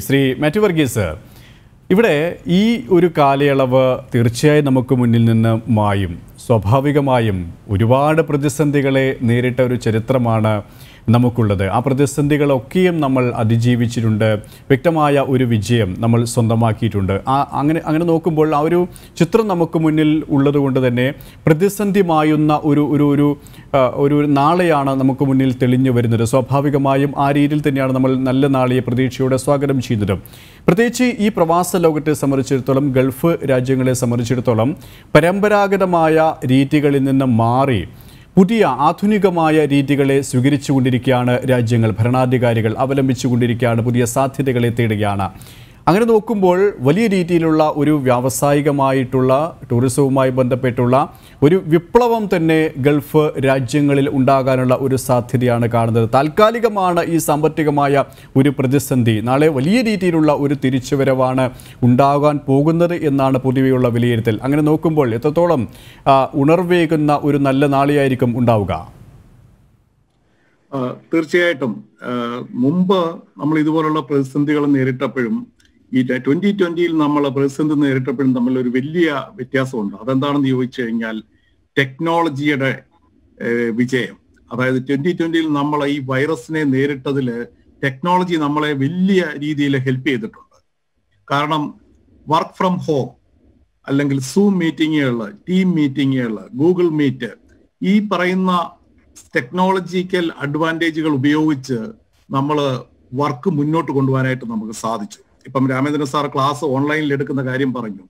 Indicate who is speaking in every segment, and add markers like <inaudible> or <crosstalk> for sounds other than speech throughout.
Speaker 1: ശ്രീ മാത്യു വർഗീസ് ഇവിടെ ഈ ഒരു കാലയളവ് തീർച്ചയായും നമുക്ക് മുന്നിൽ നിന്ന് മായും സ്വാഭാവികമായും ഒരുപാട് പ്രതിസന്ധികളെ നേരിട്ട ഒരു ചരിത്രമാണ് നമുക്കുള്ളത്. ആ പ്രതിസന്ധികളൊക്കെയും നമ്മൾ അതിജീവിച്ചിട്ടുണ്ട്. വ്യക്തമായ ഒരു വിജയം നമ്മൾ സ്വന്തമാക്കിയിട്ടുണ്ട്. ആ അങ്ങനെ അങ്ങനെ നോക്കുമ്പോൾ ആ ഒരു ചിത്രം നമുക്ക് മുന്നിൽ ഉള്ളതുകൊണ്ട് തന്നെ പ്രതിസന്ധി മായുന്ന ഒരു ഒരു ഒരു ഒരു നാളെയാണ് നമുക്ക് മുന്നിൽ തെളിഞ്ഞു വരുന്നത്. സ്വാഭാവികമായും ആ രീതിയിൽ തന്നെയാണ് നമ്മൾ നല്ല നാളെയെ പ്രതീക്ഷയോടെ സ്വാഗതം ചെയ്യുന്നത്. പ്രത്യേകിച്ച് ഈ പ്രവാസ ലോകത്തെ സംബന്ധിച്ചിടത്തോളം ഗൾഫ് രാജ്യങ്ങളെ സംബന്ധിച്ചിടത്തോളം പരമ്പരാഗതമായ രീതികളിൽ നിന്ന് മാറി പുതിയ ആധുനികമായ രീതികളെ സ്വീകരിച്ചുകൊണ്ടിരിക്കുകയാണ് രാജ്യങ്ങൾ. ഭരണാധികാരികൾ അവലംബിച്ചുകൊണ്ടിരിക്കുകയാണ്. പുതിയ സാധ്യതകളെ തേടുകയാണ്. അങ്ങനെ നോക്കുമ്പോൾ വലിയ രീതിയിലുള്ള ഒരു വ്യാവസായികമായിട്ടുള്ള ടൂറിസവുമായി ബന്ധപ്പെട്ടുള്ള ഒരു വിപ്ലവം തന്നെ ഗൾഫ് രാജ്യങ്ങളിൽ ഉണ്ടാകാനുള്ള ഒരു സാധ്യതയാണ് കാണുന്നത്. താൽക്കാലികമാണ് ഈ സാമ്പത്തികമായ ഒരു പ്രതിസന്ധി. നാളെ വലിയ രീതിയിലുള്ള ഒരു തിരിച്ചുവരവാണ് ഉണ്ടാകാൻ പോകുന്നത് എന്നാണ് പൊതുവെയുള്ള വിലയിരുത്തൽ. അങ്ങനെ നോക്കുമ്പോൾ എത്രത്തോളം ഉണർവേകുന്ന ഒരു നല്ല നാളെയായിരിക്കും ഉണ്ടാവുക?
Speaker 2: തീർച്ചയായിട്ടും. മുമ്പ് നമ്മൾ ഇതുപോലുള്ള പ്രതിസന്ധികൾ നേരിട്ടപ്പോഴും ഈ ട്വന്റി ട്വന്റിയിൽ നമ്മൾ പ്രതിസന്ധി നേരിട്ടപ്പോഴും തമ്മിൽ ഒരു വലിയ വ്യത്യാസമുണ്ട്. അതെന്താണെന്ന് ചോദിച്ചു കഴിഞ്ഞാൽ ടെക്നോളജിയുടെ വിജയം. അതായത് ട്വന്റി ട്വന്റിയിൽ നമ്മൾ ഈ വൈറസിനെ നേരിട്ടതിൽ ടെക്നോളജി നമ്മളെ വലിയ രീതിയിൽ ഹെൽപ്പ് ചെയ്തിട്ടുണ്ട്. കാരണം വർക്ക് ഫ്രം ഹോം അല്ലെങ്കിൽ സൂം മീറ്റിങ്ങുകൾ ടീം മീറ്റിങ്ങുകൾ ഗൂഗിൾ മീറ്റ് ഈ പറയുന്ന ടെക്നോളജിക്കൽ അഡ്വാന്റേജുകൾ ഉപയോഗിച്ച് നമ്മൾ വർക്ക് മുന്നോട്ട് കൊണ്ടുപോകാനായിട്ട് നമുക്ക് സാധിച്ചു. ഇപ്പം രാമേന്ദ്രൻ സാർ ക്ലാസ് ഓൺലൈനിൽ എടുക്കുന്ന കാര്യം പറഞ്ഞു.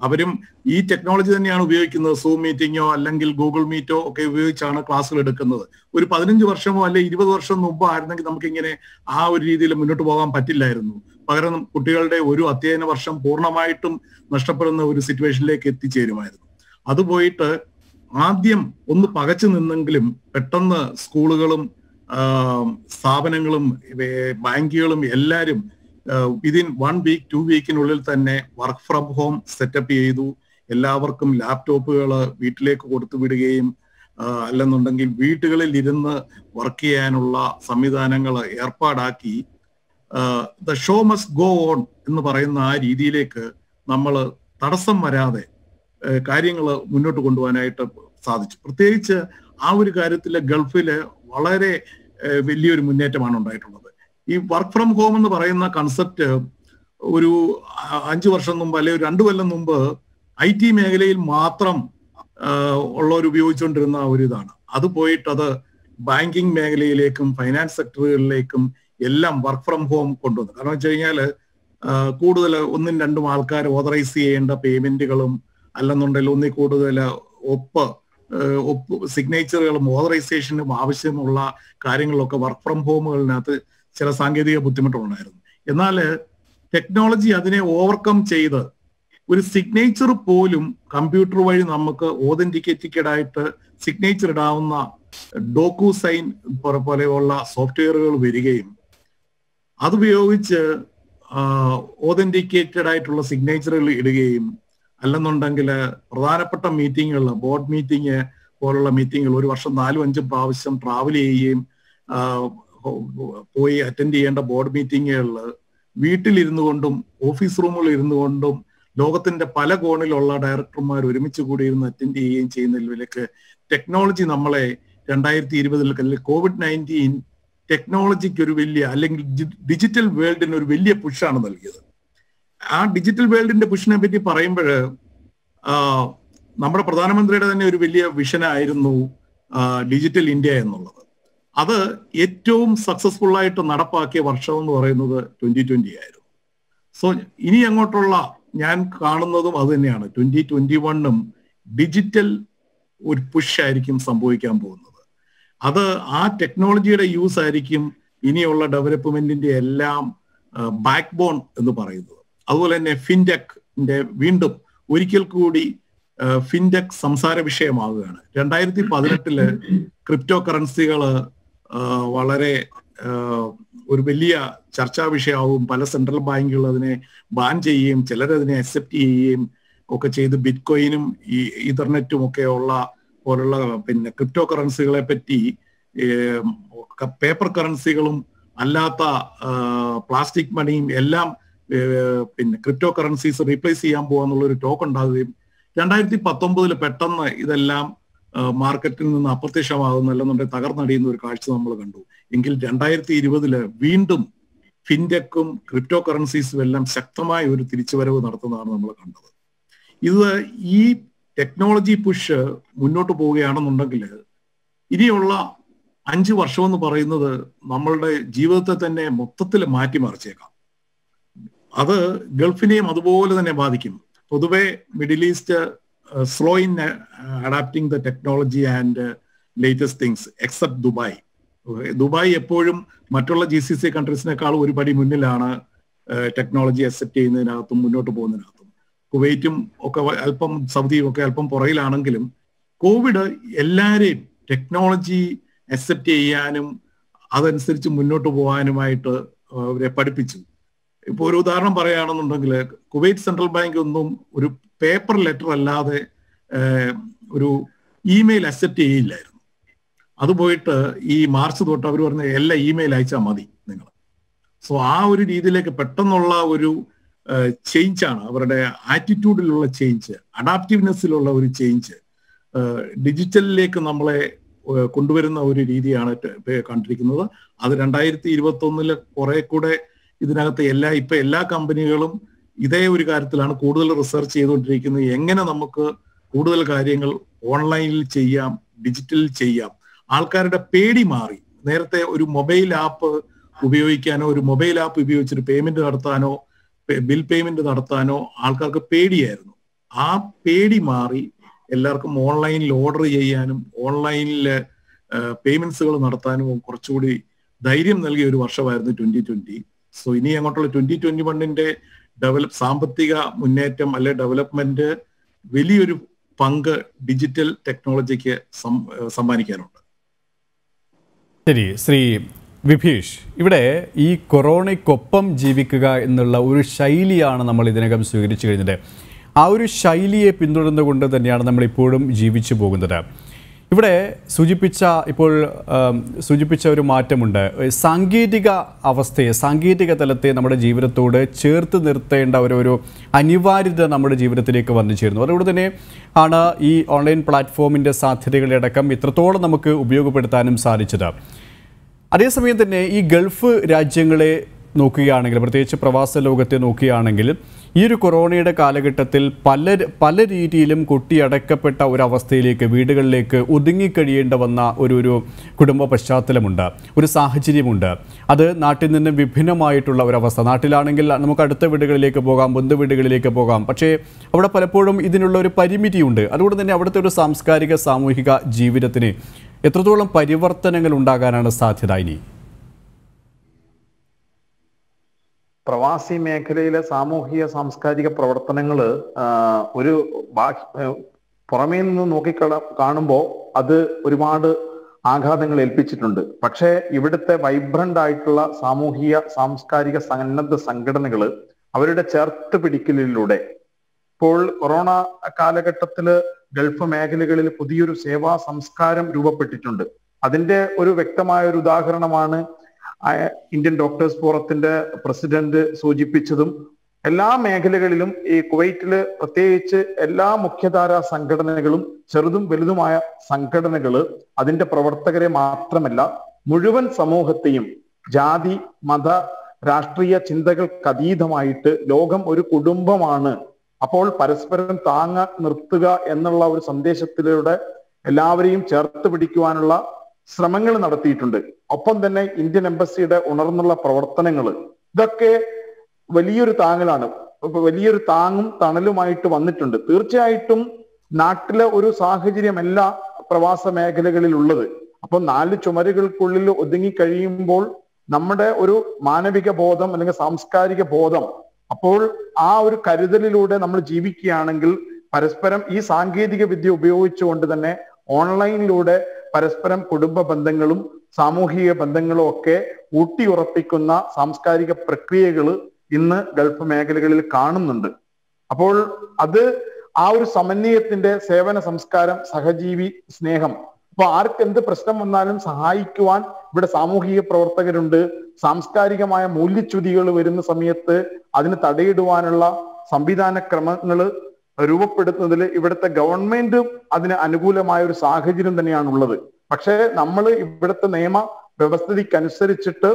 Speaker 2: അവരും ഈ ടെക്നോളജി തന്നെയാണ് ഉപയോഗിക്കുന്നത്. സൂം മീറ്റിങ്ങോ അല്ലെങ്കിൽ ഗൂഗിൾ മീറ്റോ ഒക്കെ ഉപയോഗിച്ചാണ് ക്ലാസ്സുകൾ എടുക്കുന്നത്. ഒരു പതിനഞ്ച് വർഷമോ അല്ലെ ഇരുപത് വർഷം മുമ്പ് ആയിരുന്നെങ്കിൽ നമുക്കിങ്ങനെ ആ ഒരു രീതിയിൽ മുന്നോട്ട് പോകാൻ പറ്റില്ലായിരുന്നു. പകരം കുട്ടികളുടെ ഒരു അധ്യയന വർഷം പൂർണമായിട്ടും നഷ്ടപ്പെടുന്ന ഒരു സിറ്റുവേഷനിലേക്ക് എത്തിച്ചേരുമായിരുന്നു. അത് പോയിട്ട് ആദ്യം ഒന്ന് പകച്ചു നിന്നെങ്കിലും പെട്ടെന്ന് സ്കൂളുകളും സ്ഥാപനങ്ങളും ബാങ്കുകളും എല്ലാവരും വിതിൻ വൺ വീക്ക് ടു വീക്കിനുള്ളിൽ തന്നെ വർക്ക് ഫ്രം ഹോം സെറ്റപ്പ് ചെയ്തു. എല്ലാവർക്കും ലാപ്ടോപ്പുകൾ വീട്ടിലേക്ക് കൊടുത്തു വിടുകയും അല്ലെന്നുണ്ടെങ്കിൽ വീട്ടുകളിൽ ഇരുന്ന് വർക്ക് ചെയ്യാനുള്ള സംവിധാനങ്ങൾ ഏർപ്പാടാക്കി. The show must go on എന്ന് പറയുന്ന ആ രീതിയിലേക്ക് നമ്മൾ തടസ്സം വരാതെ കാര്യങ്ങൾ മുന്നോട്ട് കൊണ്ടുപോകാനായിട്ട് സാധിച്ചു. പ്രത്യേകിച്ച് ആ ഒരു കാര്യത്തിൽ ഗൾഫിൽ വളരെ വലിയൊരു മുന്നേറ്റമാണ് ഉണ്ടായിട്ടുള്ളത്. ഈ വർക്ക് ഫ്രം ഹോം എന്ന് പറയുന്ന കൺസെപ്റ്റ് ഒരു അഞ്ചു വർഷം മുമ്പ് അല്ലെങ്കിൽ രണ്ടു കൊല്ലം മുമ്പ് ഐ ടി മേഖലയിൽ മാത്രം ഉള്ളവർ ഉപയോഗിച്ചുകൊണ്ടിരുന്ന ഒരു ഇതാണ്. അത് പോയിട്ട് അത് ബാങ്കിങ് മേഖലയിലേക്കും ഫൈനാൻസ് സെക്ടറുകളിലേക്കും എല്ലാം വർക്ക് ഫ്രം ഹോം കൊണ്ടുവന്നു. കാരണം വെച്ച് കഴിഞ്ഞാൽ കൂടുതൽ ഒന്നും രണ്ടും ആൾക്കാർ ഓതറൈസ് ചെയ്യേണ്ട പേയ്മെന്റുകളും അല്ലെന്നുണ്ടെങ്കിൽ ഒന്നിൽ കൂടുതൽ ഒപ്പ് ഒപ്പ് സിഗ്നേച്ചറുകളും ഓതറൈസേഷനും ആവശ്യമുള്ള കാര്യങ്ങളൊക്കെ വർക്ക് ഫ്രം ഹോമുകളിനകത്ത് ചില സാങ്കേതിക ബുദ്ധിമുട്ടുകളുണ്ടായിരുന്നു. എന്നാൽ ടെക്നോളജി അതിനെ ഓവർകം ചെയ്ത് ഒരു സിഗ്നേച്ചർ പോലും കമ്പ്യൂട്ടർ വഴി നമുക്ക് ഓതന്റിക്കേറ്റഡ് ആയിട്ട് സിഗ്നേച്ചർ ഇടാവുന്ന ഡോക്കു സൈൻ പോലെയുള്ള സോഫ്റ്റ്വെയറുകൾ വരികയും അതുപയോഗിച്ച് ഓതന്റിക്കേറ്റഡ് ആയിട്ടുള്ള സിഗ്നേച്ചറുകൾ ഇടുകയും അല്ലെന്നുണ്ടെങ്കിൽ പ്രധാനപ്പെട്ട മീറ്റിങ്ങുകൾ ബോർഡ് മീറ്റിംഗ് പോലുള്ള മീറ്റിങ്ങുകൾ ഒരു വർഷം നാലും അഞ്ചും പ്രാവശ്യം ട്രാവൽ ചെയ്യുകയും പോയി അറ്റൻഡ് ചെയ്യേണ്ട ബോർഡ് മീറ്റിങ്ങുകളിൽ വീട്ടിലിരുന്നു കൊണ്ടും ഓഫീസ് റൂമുകളിൽ ഇരുന്നു കൊണ്ടും ലോകത്തിന്റെ പല കോണിലുള്ള ഡയറക്ടർമാർ ഒരുമിച്ച് കൂടി ഇരുന്ന് അറ്റൻഡ് ചെയ്യുകയും ചെയ്യുന്നതിലേക്ക് ടെക്നോളജി നമ്മളെ രണ്ടായിരത്തി ഇരുപതിൽ അല്ലെങ്കിൽ കോവിഡ് നയന്റീൻ ടെക്നോളജിക്ക് ഒരു വലിയ അല്ലെങ്കിൽ ഡിജിറ്റൽ വേൾഡിന് ഒരു വലിയ പുഷാണ് നൽകിയത്. ആ ഡിജിറ്റൽ വേൾഡിന്റെ പുഷിനെ പറ്റി പറയുമ്പോൾ നമ്മുടെ പ്രധാനമന്ത്രിയുടെ തന്നെ ഒരു വലിയ വിഷനായിരുന്നു ഡിജിറ്റൽ ഇന്ത്യ എന്നുള്ളത്. അത് ഏറ്റവും സക്സസ്ഫുൾ ആയിട്ട് നടപ്പാക്കിയ വർഷം എന്ന് പറയുന്നത് ട്വന്റി ട്വന്റി ആയിരുന്നു. സോ ഇനി അങ്ങോട്ടുള്ള ഞാൻ കാണുന്നതും അത് തന്നെയാണ്. ട്വന്റി ട്വന്റി വണ്ണും ഡിജിറ്റൽ ഒരു പുഷ് ആയിരിക്കും സംഭവിക്കാൻ പോകുന്നത്. അത് ആ ടെക്നോളജിയുടെ യൂസ് ആയിരിക്കും ഇനിയുള്ള ഡെവലപ്മെന്റിന്റെ എല്ലാം ബാക്ക് ബോൺ എന്ന് പറയുന്നത്. അതുപോലെ തന്നെ ഫിൻടെക്കിന്റെ വീണ്ടും ഒരിക്കൽ കൂടി ഫിൻടെക് സംസാര വിഷയമാവുകയാണ്. രണ്ടായിരത്തി പതിനെട്ടിൽ ക്രിപ്റ്റോ കറൻസികൾ വളരെ ഒരു വലിയ ചർച്ചാ വിഷയമാവും. പല സെൻട്രൽ ബാങ്കുകൾ അതിനെ ബാൻ ചെയ്യുകയും ചിലരതിനെ അക്സെപ്റ്റ് ചെയ്യുകയും ഒക്കെ ചെയ്ത് ബിറ്റ്കോയിനും ഈ ഇന്റർനെറ്റും ഒക്കെ ഉള്ള പോലുള്ള പിന്നെ ക്രിപ്റ്റോ കറൻസികളെ പറ്റി പേപ്പർ കറൻസികളും അല്ലാത്ത പ്ലാസ്റ്റിക് മണിയും എല്ലാം പിന്നെ ക്രിപ്റ്റോ കറൻസീസ് റീപ്ലേസ് ചെയ്യാൻ പോകാന്നുള്ള ഒരു ടോക്ക് ഉണ്ടാകുകയും രണ്ടായിരത്തി പത്തൊമ്പതിൽ പെട്ടെന്ന് ഇതെല്ലാം മാർക്കറ്റിൽ നിന്ന് അപ്രത്യക്ഷമാകുന്നല്ലെന്നുണ്ടെങ്കിൽ തകർന്നടിയുന്ന ഒരു കാഴ്ച നമ്മൾ കണ്ടു. എങ്കിൽ രണ്ടായിരത്തി ഇരുപതിൽ വീണ്ടും ഫിൻടെക്കും ക്രിപ്റ്റോ കറൻസീസും എല്ലാം ശക്തമായ ഒരു തിരിച്ചുവരവ് നടത്തുന്നതാണ് നമ്മൾ കണ്ടത്. ഇത് ഈ ടെക്നോളജി പുഷ് മുന്നോട്ട് പോവുകയാണെന്നുണ്ടെങ്കിൽ ഇനിയുള്ള അഞ്ച് വർഷം എന്ന് പറയുന്നത് നമ്മളുടെ ജീവിതത്തെ തന്നെ മൊത്തത്തിൽ മാറ്റിമറിച്ചേക്കാം. അത് ഗൾഫിനെയും അതുപോലെ തന്നെ ബാധിക്കും. പൊതുവെ Middle East slow in adapting the technology and latest things except Dubai Dubai എപ്പോഴും മറ്റുള്ള ജി സി സി കൺട്രീസിനേക്കാൾ ഒരുപടി മുന്നിലാണ് ടെക്നോളജി അക്സെപ്റ്റ് ചെയ്യുന്നതിനകത്തും മുന്നോട്ട് പോകുന്നതിനകത്തും. കുവൈറ്റും ഒക്കെ അല്പം സൗദിയും ഒക്കെ അല്പം പുറകിലാണെങ്കിലും കോവിഡ് എല്ലാവരെയും ടെക്നോളജി അക്സെപ്റ്റ് ചെയ്യാനും അതനുസരിച്ച് മുന്നോട്ട് പോകാനുമായിട്ട് അവരെ പഠിപ്പിച്ചു. ഇപ്പൊ ഒരു ഉദാഹരണം പറയുകയാണെന്നുണ്ടെങ്കിൽ കുവൈറ്റ് സെൻട്രൽ ബാങ്ക് ഒന്നും ഒരു പേപ്പർ ലെറ്റർ അല്ലാതെ ഒരു ഇമെയിൽ അക്സെപ്റ്റ് ചെയ്യില്ലായിരുന്നു. അത് പോയിട്ട് ഈ മാർച്ച് തൊട്ട് അവർ പറഞ്ഞ എല്ലാ ഇമെയിൽ അയച്ചാൽ മതി നിങ്ങൾ സോ ആ ഒരു രീതിയിലേക്ക് പെട്ടെന്നുള്ള ഒരു ചേഞ്ച് ആണ് അവരുടെ ആറ്റിറ്റ്യൂഡിലുള്ള ചേഞ്ച് അഡാപ്റ്റീവ്നെസ്സിലുള്ള ഒരു ചേഞ്ച് ഡിജിറ്റലിലേക്ക് നമ്മളെ കൊണ്ടുവരുന്ന ഒരു രീതിയാണ് കണ്ടിരിക്കുന്നത്. അത് രണ്ടായിരത്തി ഇരുപത്തി ഒന്നിൽ കുറെ കൂടെ ഇതിനകത്ത് എല്ലാ ഇപ്പൊ എല്ലാ കമ്പനികളും ഇതേ ഒരു കാര്യത്തിലാണ് കൂടുതൽ റിസർച്ച് ചെയ്തുകൊണ്ടിരിക്കുന്നത്. എങ്ങനെ നമുക്ക് കൂടുതൽ കാര്യങ്ങൾ ഓൺലൈനിൽ ചെയ്യാം ഡിജിറ്റലിൽ ചെയ്യാം? ആൾക്കാരുടെ പേടി മാറി. നേരത്തെ ഒരു മൊബൈൽ ആപ്പ് ഉപയോഗിക്കാനോ ഒരു മൊബൈൽ ആപ്പ് ഉപയോഗിച്ചൊരു പേയ്മെന്റ് നടത്താനോ ബിൽ പേയ്മെന്റ് നടത്താനോ ആൾക്കാർക്ക് പേടിയായിരുന്നു. ആ പേടി മാറി എല്ലാവർക്കും ഓൺലൈനിൽ ഓർഡർ ചെയ്യാനും ഓൺലൈനിൽ പേയ്മെന്റ്സുകൾ നടത്താനും കുറച്ചുകൂടി ധൈര്യം നൽകിയ ഒരു വർഷമായിരുന്നു ട്വന്റി ട്വന്റി സോ ഇനി അങ്ങോട്ടുള്ള ട്വന്റി ട്വന്റി വണ്ണിന്റെ ഡെവലപ്പ് സാമ്പത്തിക മുന്നേറ്റം അല്ലെ ഡെവലപ്മെന്റ് വലിയൊരു പങ്ക് ഡിജിറ്റൽ ടെക്നോളജിക്ക് സമ്മാനിക്കാനുണ്ട്.
Speaker 1: ശരി ശ്രീ വിഭീഷ് ഇവിടെ ഈ കൊറോണയ്ക്കൊപ്പം ജീവിക്കുക എന്നുള്ള ഒരു ശൈലിയാണ് നമ്മൾ ഇതിനകം സ്വീകരിച്ചു കഴിഞ്ഞത്. ആ ഒരു ശൈലിയെ പിന്തുടർന്നുകൊണ്ട് തന്നെയാണ് നമ്മൾ ഇപ്പോഴും ജീവിച്ചു പോകുന്നത്. ഇവിടെ സൂചിപ്പിച്ച ഇപ്പോൾ സൂചിപ്പിച്ച ഒരു മാറ്റമുണ്ട്. സാങ്കേതിക അവസ്ഥയെ സാങ്കേതിക തലത്തെ നമ്മുടെ ജീവിതത്തോട് ചേർത്ത് നിർത്തേണ്ട ഒരു ഒരു അനിവാര്യത നമ്മുടെ ജീവിതത്തിലേക്ക് വന്നു ചേരുന്നു. അതുകൊണ്ട് തന്നെ ആണ് ഈ ഓൺലൈൻ പ്ലാറ്റ്ഫോമിന്റെ സാധ്യതകളെ അടക്കം ഇത്രത്തോളം നമുക്ക് ഉപയോഗപ്പെടുത്താനും സാധിച്ചത്. അതേസമയം തന്നെ ഈ ഗൾഫ് രാജ്യങ്ങളെ നോക്കുകയാണെങ്കിൽ പ്രത്യേകിച്ച് പ്രവാസ ലോകത്തെ നോക്കുകയാണെങ്കിൽ ഈ ഒരു കൊറോണയുടെ കാലഘട്ടത്തിൽ പല പല രീതിയിലും കൊട്ടിയടക്കപ്പെട്ട ഒരവസ്ഥയിലേക്ക് വീടുകളിലേക്ക് ഒതുങ്ങിക്കഴിയേണ്ട വന്ന ഒരു ഒരു കുടുംബ പശ്ചാത്തലമുണ്ട് ഒരു സാഹചര്യമുണ്ട്. അത് നാട്ടിൽ നിന്ന് വിഭിന്നമായിട്ടുള്ള ഒരവസ്ഥ. നാട്ടിലാണെങ്കിൽ നമുക്ക് അടുത്ത വീടുകളിലേക്ക് പോകാം ബന്ധു വീടുകളിലേക്ക് പോകാം. പക്ഷേ അവിടെ പലപ്പോഴും ഇതിനുള്ള ഒരു പരിമിതിയുണ്ട്. അതുകൊണ്ട് തന്നെ അവിടുത്തെ ഒരു സാംസ്കാരിക സാമൂഹിക ജീവിതത്തിന് എത്രത്തോളം പരിവർത്തനങ്ങൾ ഉണ്ടാകാനാണ് സാധ്യത ഇനി?
Speaker 3: പ്രവാസി മേഖലയിലെ സാമൂഹിക സാംസ്കാരിക പ്രവർത്തനങ്ങൾ ഒരു പുറമേ നിന്ന് നോക്കി കാണുമ്പോൾ അത് ഒരുപാട് ആഘാതങ്ങൾ ഏൽപ്പിച്ചിട്ടുണ്ട്. പക്ഷേ ഇവിടുത്തെ വൈബ്രന്റ് ആയിട്ടുള്ള സാമൂഹിക സാംസ്കാരിക സന്നദ്ധ സംഘടനകൾ അവരുടെ ചേർത്ത് പിടിക്കലിലൂടെ ഇപ്പോൾ കൊറോണ കാലഘട്ടത്തിൽ ഗൾഫ് മേഖലകളിൽ പുതിയൊരു സേവാ സംസ്കാരം രൂപപ്പെട്ടിട്ടുണ്ട്. അതിന്റെ ഒരു വ്യക്തമായ ഒരു ഉദാഹരണമാണ് ഇന്ത്യൻ ഡോക്ടേഴ്സ് ഫോറത്തിന്റെ പ്രസിഡന്റ് സൂചിപ്പിച്ചതും എല്ലാ മേഖലകളിലും ഈ കുവൈറ്റിൽ പ്രത്യേകിച്ച് എല്ലാ മുഖ്യധാരാ സംഘടനകളും ചെറുതും വലുതുമായ സംഘടനകൾ അതിന്റെ പ്രവർത്തകരെ മാത്രമല്ല മുഴുവൻ സമൂഹത്തെയും ജാതി മത രാഷ്ട്രീയ ചിന്തകൾക്ക് അതീതമായിട്ട് ലോകം ഒരു കുടുംബമാണ്. അപ്പോൾ പരസ്പരം താങ്ങ നിർത്തുക എന്നുള്ള ഒരു സന്ദേശത്തിലൂടെ എല്ലാവരെയും ചേർത്ത് പിടിക്കുവാനുള്ള ശ്രമങ്ങൾ നടത്തിയിട്ടുണ്ട്. ഒപ്പം തന്നെ ഇന്ത്യൻ എംബസിയുടെ ഉണർന്നുള്ള പ്രവർത്തനങ്ങൾ. ഇതൊക്കെ വലിയൊരു താങ്ങലാണ്. വലിയൊരു താങ്ങും തണലുമായിട്ട് വന്നിട്ടുണ്ട്. തീർച്ചയായിട്ടും നാട്ടിലെ ഒരു സാഹചര്യമല്ല പ്രവാസ മേഖലകളിൽ ഉള്ളത് അപ്പൊ നാല് ചുമരുകൾക്കുള്ളിൽ ഒതുങ്ങി കഴിയുമ്പോൾ നമ്മുടെ ഒരു മാനവിക ബോധം അല്ലെങ്കിൽ സാംസ്കാരിക ബോധം അപ്പോൾ ആ ഒരു കരുതലിലൂടെ നമ്മൾ ജീവിക്കുകയാണെങ്കിൽ പരസ്പരം ഈ സാങ്കേതിക വിദ്യ ഉപയോഗിച്ചുകൊണ്ട് തന്നെ ഓൺലൈനിലൂടെ പരസ്പരം കുടുംബ ബന്ധങ്ങളും സാമൂഹിക ബന്ധങ്ങളും ഒക്കെ ഊട്ടിയുറപ്പിക്കുന്ന സാംസ്കാരിക പ്രക്രിയകൾ ഇന്ന് ഗൾഫ് മേഖലകളിൽ കാണുന്നുണ്ട്. അപ്പോൾ അത് ആ ഒരു സമന്വയത്തിന്റെ സേവന സംസ്കാരം സഹജീവി സ്നേഹം. അപ്പൊ ആർക്ക് എന്ത് പ്രശ്നം വന്നാലും സഹായിക്കുവാൻ ഇവിടെ സാമൂഹിക പ്രവർത്തകരുണ്ട്. സാംസ്കാരികമായ മൂല്യച്യുതികൾ വരുന്ന സമയത്ത് അതിന് തടയിടുവാനുള്ള സംവിധാന ക്രമങ്ങൾ രൂപപ്പെടുത്തുന്നതിൽ ഇവിടുത്തെ ഗവൺമെന്റ് അതിന് അനുകൂലമായ ഒരു സാഹചര്യം തന്നെയാണ് ഉള്ളത് പക്ഷേ നമ്മൾ ഇവിടുത്തെ നിയമ വ്യവസ്ഥിതിക്കനുസരിച്ചിട്ട്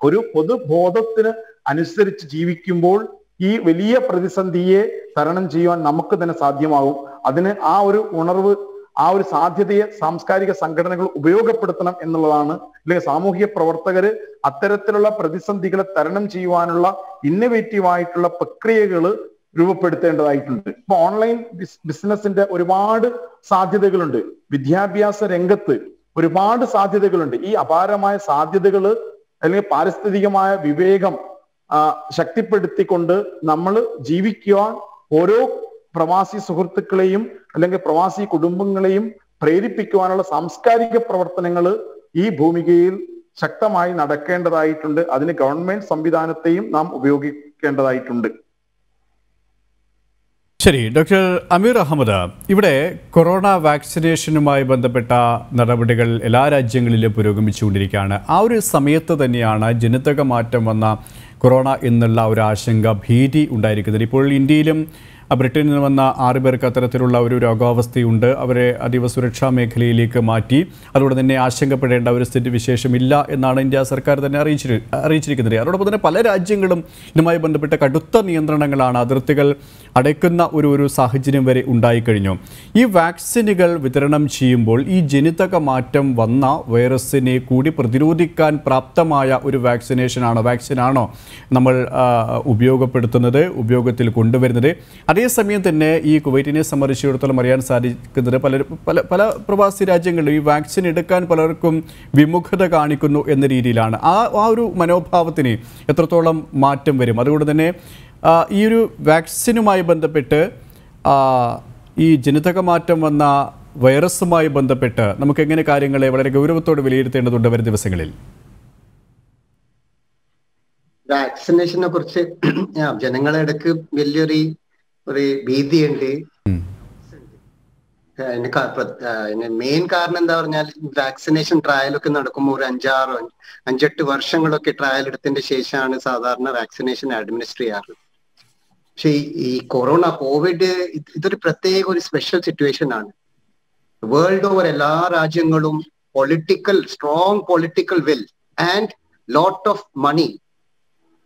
Speaker 3: ഒരു പൊതുബോധത്തിന് അനുസരിച്ച് ജീവിക്കുമ്പോൾ ഈ വലിയ പ്രതിസന്ധിയെ തരണം ചെയ്യുവാൻ നമുക്ക് തന്നെ സാധ്യമാകും. അതിന് ആ ഒരു ഉണർവ് ആ ഒരു സാധ്യതയെ സാംസ്കാരിക സംഘടനകൾ ഉപയോഗപ്പെടുത്തണം എന്നുള്ളതാണ്. അല്ലെങ്കിൽ സാമൂഹിക പ്രവർത്തകര് അത്തരത്തിലുള്ള പ്രതിസന്ധികളെ തരണം ചെയ്യുവാനുള്ള ഇന്നവേറ്റീവ് ആയിട്ടുള്ള പ്രക്രിയകൾ രൂപപ്പെടുത്തേണ്ടതായിട്ടുണ്ട്. ഇപ്പൊ ഓൺലൈൻ ബിസിനസിന്റെ ഒരുപാട് സാധ്യതകളുണ്ട്. വിദ്യാഭ്യാസ രംഗത്ത് ഒരുപാട് സാധ്യതകളുണ്ട്. ഈ അപാരമായ സാധ്യതകൾ അല്ലെങ്കിൽ പാരിസ്ഥിതികമായ വിവേകം ശക്തിപ്പെടുത്തിക്കൊണ്ട് നമ്മൾ ജീവിക്കുവാൻ ഓരോ പ്രവാസി സുഹൃത്തുക്കളെയും അല്ലെങ്കിൽ പ്രവാസി കുടുംബങ്ങളെയും പ്രേരിപ്പിക്കുവാനുള്ള സാംസ്കാരിക പ്രവർത്തനങ്ങൾ ഈ ഭൂമികയിൽ ശക്തമായി നടക്കേണ്ടതായിട്ടുണ്ട്. അതിന് ഗവൺമെന്റ് സംവിധാനത്തെയും നാം ഉപയോഗിക്കേണ്ടതായിട്ടുണ്ട്.
Speaker 1: ശരി ഡോക്ടർ അമീർ അഹമ്മദ് ഇവിടെ കൊറോണ വാക്സിനേഷനുമായി ബന്ധപ്പെട്ട നടപടികൾ എല്ലാ രാജ്യങ്ങളിലും പുരോഗമിച്ചുകൊണ്ടിരിക്കുകയാണ്. ആ ഒരു സമയത്ത് തന്നെയാണ് ജനിതക മാറ്റം വന്ന കൊറോണ എന്നുള്ള ഒരു ആശങ്ക ഭീതി ഉണ്ടായിരിക്കുന്നത്. ഇപ്പോൾ ഇന്ത്യയിലും ബ്രിട്ടനിൽ നിന്ന് വന്ന ആറ് പേർക്ക് അത്തരത്തിലുള്ള ഒരു രോഗാവസ്ഥയുണ്ട്. അവരെ അതീവ സുരക്ഷാ മേഖലയിലേക്ക് മാറ്റി. അതുകൊണ്ട് തന്നെ ആശങ്കപ്പെടേണ്ട ഒരു സ്ഥിതി വിശേഷമില്ല എന്നാണ് ഇന്ത്യ സർക്കാർ തന്നെ അറിയിച്ചിരി അറിയിച്ചിരിക്കുന്നത്. അതോടൊപ്പം തന്നെ പല രാജ്യങ്ങളും ഇതുമായി ബന്ധപ്പെട്ട കടുത്ത നിയന്ത്രണങ്ങളാണ്. അതിർത്തികൾ അടയ്ക്കുന്ന ഒരു ഒരു സാഹചര്യം വരെ ഉണ്ടായിക്കഴിഞ്ഞു. ഈ വാക്സിനുകൾ വിതരണം ചെയ്യുമ്പോൾ ഈ ജനിതക മാറ്റം വന്ന വൈറസിനെ കൂടി പ്രതിരോധിക്കാൻ പ്രാപ്തമായ ഒരു വാക്സിനേഷനാണോ വാക്സിനാണോ നമ്മൾ ഉപയോഗപ്പെടുത്തുന്നത് ഉപയോഗത്തിൽ കൊണ്ടുവരുന്നത്. അതേസമയം തന്നെ ഈ കുവൈറ്റിനെ സംബന്ധിച്ചിടത്തോളം അറിയാൻ സാധിക്കുന്നത് പല പല പല പ്രവാസി രാജ്യങ്ങളിലും ഈ വാക്സിൻ എടുക്കാൻ പലർക്കും വിമുഖത കാണിക്കുന്നു എന്ന രീതിയിലാണ്. ആ ആ ഒരു മനോഭാവത്തിന് എത്രത്തോളം മാറ്റം വരും? അതുകൊണ്ട് തന്നെ ഈ ഒരു വാക്സിനുമായി ബന്ധപ്പെട്ട് ഈ ജനിതക മാറ്റം വന്ന വൈറസുമായി ബന്ധപ്പെട്ട് നമുക്ക് എങ്ങനെ കാര്യങ്ങളെ വളരെ ഗൗരവത്തോടെ വിലയിരുത്തേണ്ടതുണ്ട് വരും ദിവസങ്ങളിൽ?
Speaker 4: വാക്സിനേഷനെ കുറിച്ച് <clears throat> ജനങ്ങളെ വലിയൊരു ഒരു ഭീതിയുണ്ട്. മെയിൻ കാരണം എന്താ പറഞ്ഞാൽ വാക്സിനേഷൻ ട്രയലൊക്കെ നടക്കുമ്പോൾ ഒരു അഞ്ചാറ് അഞ്ചെട്ട് വർഷങ്ങളൊക്കെ ട്രയൽ എടുത്തതിന്റെ ശേഷമാണ് സാധാരണ വാക്സിനേഷൻ അഡ്മിനിസ്റ്റർ ചെയ്യാറ്. പക്ഷെ ഈ- കൊറോണ കോവിഡ് ഇതൊരു പ്രത്യേക ഒരു സ്പെഷ്യൽ സിറ്റുവേഷൻ ആണ്. വേൾഡ് ഓവർ എല്ലാ രാജ്യങ്ങളും political strong political will and lot of money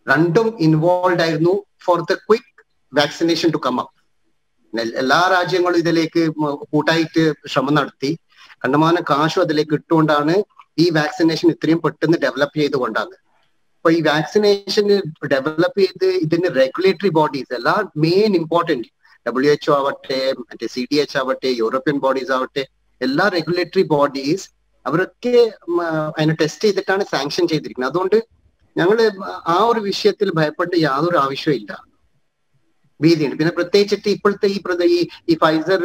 Speaker 4: രണ്ടും ഇൻവോൾവ് ആയിരുന്നു for the quick vaccination to come up എല്ലാ രാജ്യങ്ങളും ഇതിലേക്ക് കൂട്ടായിട്ട് ശ്രമം നടത്തി. കണ്ടമാനം കാശും അതിലേക്ക് ഇട്ടുകൊണ്ടാണ് ഈ വാക്സിനേഷൻ ഇത്രയും പെട്ടെന്ന് ഡെവലപ്പ് ചെയ്തുകൊണ്ടാണ്. അപ്പൊ ഈ വാക്സിനേഷൻ ഡെവലപ്പ് ചെയ്ത് ഇതിന് റെഗുലേറ്ററി ബോഡീസ് എല്ലാ main important W H O ആവട്ടെ മറ്റേ സി ഡി എച്ച് ആവട്ടെ യൂറോപ്യൻ ബോഡീസ് ആവട്ടെ എല്ലാ റെഗുലേറ്ററി ബോഡീസ് അവരൊക്കെ അതിനെ ടെസ്റ്റ് ചെയ്തിട്ടാണ് സാങ്ഷൻ ചെയ്തിരിക്കുന്നത്. അതുകൊണ്ട് ഞങ്ങൾ ആ ഒരു വിഷയത്തിൽ ഭയപ്പെട്ട് യാതൊരു ആവശ്യമില്ല ഭീതിയുണ്ട്. പിന്നെ പ്രത്യേകിച്ചിട്ട് ഇപ്പോഴത്തെ ഈ ഈ ഫൈസർ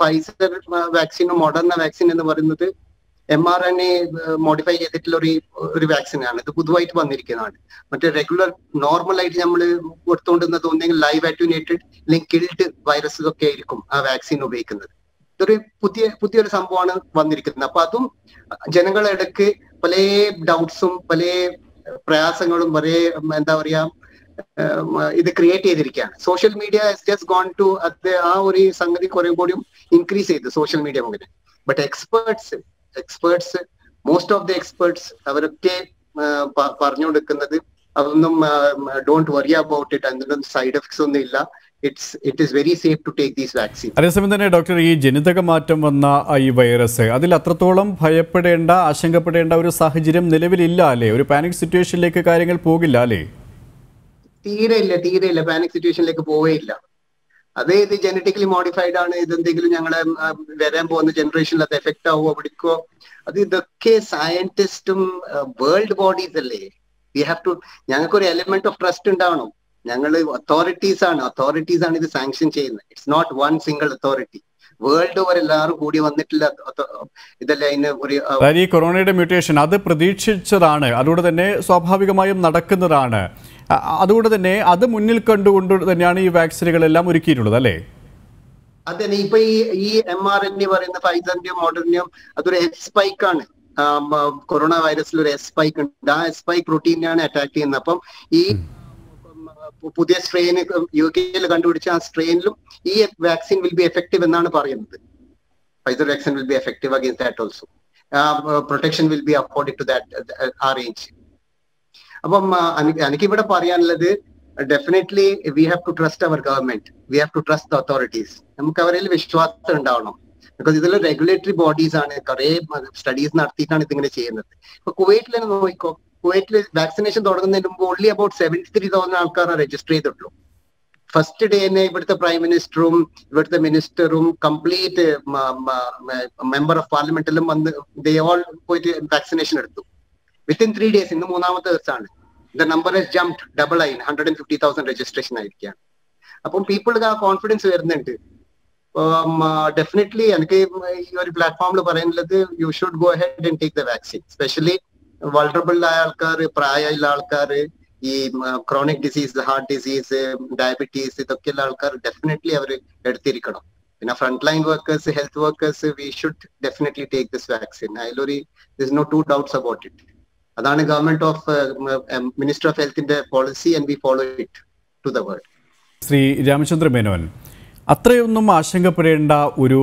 Speaker 4: ഫൈസർ വാക്സിനും മോഡർണ വാക്സിൻ എന്ന് പറയുന്നത് M R N A modify ചെയ്തിട്ടുള്ള ഒരു ഒരു വാക്സിൻ ആണ്. ഇത് പുതുതായിട്ട് വന്നിരിക്കുന്നതാണ്. മറ്റേ റെഗുലർ നോർമൽ ആയിട്ട് നമ്മൾ കൊടുത്തുകൊണ്ടിരുന്നത് ഒന്നെങ്കിൽ ലൈവ് ആറ്റുനേറ്റഡ് അല്ലെങ്കിൽ കിൽഡ് വൈറസസ് ഒക്കെ ആയിരിക്കും ആ വാക്സിൻ ഉപയോഗിക്കുന്നത്. ഇതൊരു പുതിയ പുതിയൊരു സംഭവമാണ് വന്നിരിക്കുന്നത്. അപ്പൊ അതും ജനങ്ങളുടെ ഇടയ്ക്ക് പല ഡൗട്ട്സും പല പ്രയാസങ്ങളും പല എന്താ പറയാ ഇത് ക്രിയേറ്റ് ചെയ്തിരിക്കുകയാണ്. Social media just gone to അത് ആ ഒരു സംഗതി കുറെ കൂടിയും ഇൻക്രീസ് ചെയ്തു സോഷ്യൽ മീഡിയ മുഖേന but experts experts most of the experts അവരൊക്കെ പറഞ്ഞു കൊടുക്കുന്നത് അതൊന്നും ഡോണ്ട് വറി അബൌട്ട് ഇറ്റ് അതിനൊന്നും സൈഡ് എഫക്ട്സ് ഒന്നും ഇല്ല. It's it is very safe to take these vaccine
Speaker 1: അതേസമയം തന്നെ ഡോക്ടർ ഈ ജനിതക മാറ്റം വന്ന ഈ വൈറസ് അതിൽ അത്രത്തോളം ഭയപ്പെടേണ്ട ആശങ്കപ്പെടേണ്ട ഒരു സാഹചര്യം നിലവിലില്ല അല്ലേ? ഒരു പാനിക് സിറ്റുവേഷനിലേക്ക് കാര്യങ്ങൾ പോകില്ല അല്ലേ?
Speaker 4: തീരെ ഇല്ല തീരെ ഇല്ല. പാനിക് സിറ്റുവേഷനിലേക്ക് പോവേയില്ല. അത് ഇത് ജനറ്റിക്കലി മോഡിഫൈഡ് ആണ്. ഇതെന്തെങ്കിലും ഞങ്ങളെ വരാൻ പോകുന്ന ജനറേഷനിൽ അത് എഫക്റ്റ് ആവുമോ പിടിക്കോ അത് ഇതൊക്കെ സയന്റിസ്റ്റും വേൾഡ് ബോഡീസ് അല്ലേ? വി ഹാവ് ടു ഞങ്ങൾക്ക് ഒരു എലിമെന്റ് ഓഫ് ട്രസ്റ്റ് ഉണ്ടാവണം. ഞങ്ങൾ അതോറിറ്റീസ് ആണ്. അതോറിറ്റീസ് ആണ് ഇത് സാങ്ഷൻ ചെയ്യുന്നത്. It's not one single authority world over എല്ലാവരും കൂടി വന്നിട്ടില്ല. ഇതല്ലേ അതിന് ഒരു
Speaker 1: ഈ കൊറോണയുടെ മ്യൂട്ടേഷൻ അത് പ്രതീക്ഷിച്ചതാണ്. അതുകൊണ്ട് തന്നെ സ്വാഭാവികമായും നടക്കുന്നതാണ്. അതുകൊണ്ട് തന്നെ അത് മുന്നിൽ കണ്ടുകൊണ്ട് തന്നെയാണ് ഈ വാക്സിനുകളെല്ലാം ഒരുക്കിയിട്ടുള്ളത് അല്ലേ?
Speaker 4: അതെ ഇപ്പൊ ഈ ഈ എം ആർ എൻ എ പറയുന്ന ഫൈസറിന്റെയും മോഡലിന്റെയും അതൊരു എസ് സ്പൈക്ക് ആണ്. കൊറോണ വൈറസിൽ ഒരു എസ് സ്പൈക്ക് ഉണ്ട്. ആ എസ് സ്പൈക്ക് പ്രോട്ടീനാണ് അറ്റാക്ക് ചെയ്യുന്നത്. അപ്പം ഈ പുതിയ സ്ട്രെയിൻ യു കെയിൽ കണ്ടുപിടിച്ച ആ സ്ട്രെയിനിലും ഈ വാക്സിൻ വിൽ ബി എഫക്റ്റീവ് എന്നാണ് പറയുന്നത്. Pfizer vaccine will be effective against that also protection will be according to that ആ റേഞ്ച് അപ്പം എനിക്കിവിടെ പറയാനുള്ളത് definitely we have to trust our government we have to trust authorities നമുക്ക് അവരിൽ വിശ്വാസം ഉണ്ടാവണം. ബിക്കോസ് ഇതിൽ റെഗുലേറ്ററി ബോഡീസ് ആണ് കുറെ സ്റ്റഡീസ് നടത്തിയിട്ടാണ് ഇതിങ്ങനെ ചെയ്യുന്നത്. ഇപ്പൊ കുവൈറ്റിൽ തന്നെ നോക്കിക്കോ കുവൈറ്റിൽ വാക്സിനേഷൻ തുടങ്ങുന്നതിന് മുമ്പ് only about seventy three thousand ആൾക്കാരെ രജിസ്റ്റർ ചെയ്തിട്ടുള്ളൂ. ഫസ്റ്റ് ഡേ തന്നെ ഇവിടുത്തെ പ്രൈം മിനിസ്റ്ററും ഇവിടുത്തെ മിനിസ്റ്ററും കംപ്ലീറ്റ് മെമ്പർ ഓഫ് പാർലമെന്റിലും വന്ന് ദേ ഓൾ പോയിട്ട് വാക്സിനേഷൻ എടുത്തു. വിത്തിൻ ത്രീ ഡേയ്സ് ഇന്ന് മൂന്നാമത്തെ ദിവസമാണ്. The number is jump double ആയി. Hundred and fifty thousand registration ആയിരിക്കുകയാണ്. അപ്പം പീപ്പിൾക്ക് ആ കോൺഫിഡൻസ് വരുന്നുണ്ട്. ഡെഫിനറ്റ്ലി എനിക്ക് ഈ ഒരു പ്ലാറ്റ്ഫോമിൽ പറയുന്നത് you should go head and take the vaccine specially vulnerable ആയ ആൾക്കാർ പ്രായമുള്ള ആൾക്കാർ ഈ chronic disease heart disease diabetes ഇതൊക്കെയുള്ള ആൾക്കാർ ഡെഫിനറ്റ്ലി അവർ എടുത്തിരിക്കണം. പിന്നെ front line workers health workers we should definitely take this vaccine അതിലൊരു this no to doubts about it അതാണ് ഗവൺമെന്റ് ഓഫ് മിനിസ്റ്റർ ഓഫ് ഹെൽത്തിന്റെ policy and we follow it to the world
Speaker 1: Shri Ramachandra Menon അത്രയൊന്നും ആശങ്കപ്പെടേണ്ട ഒരു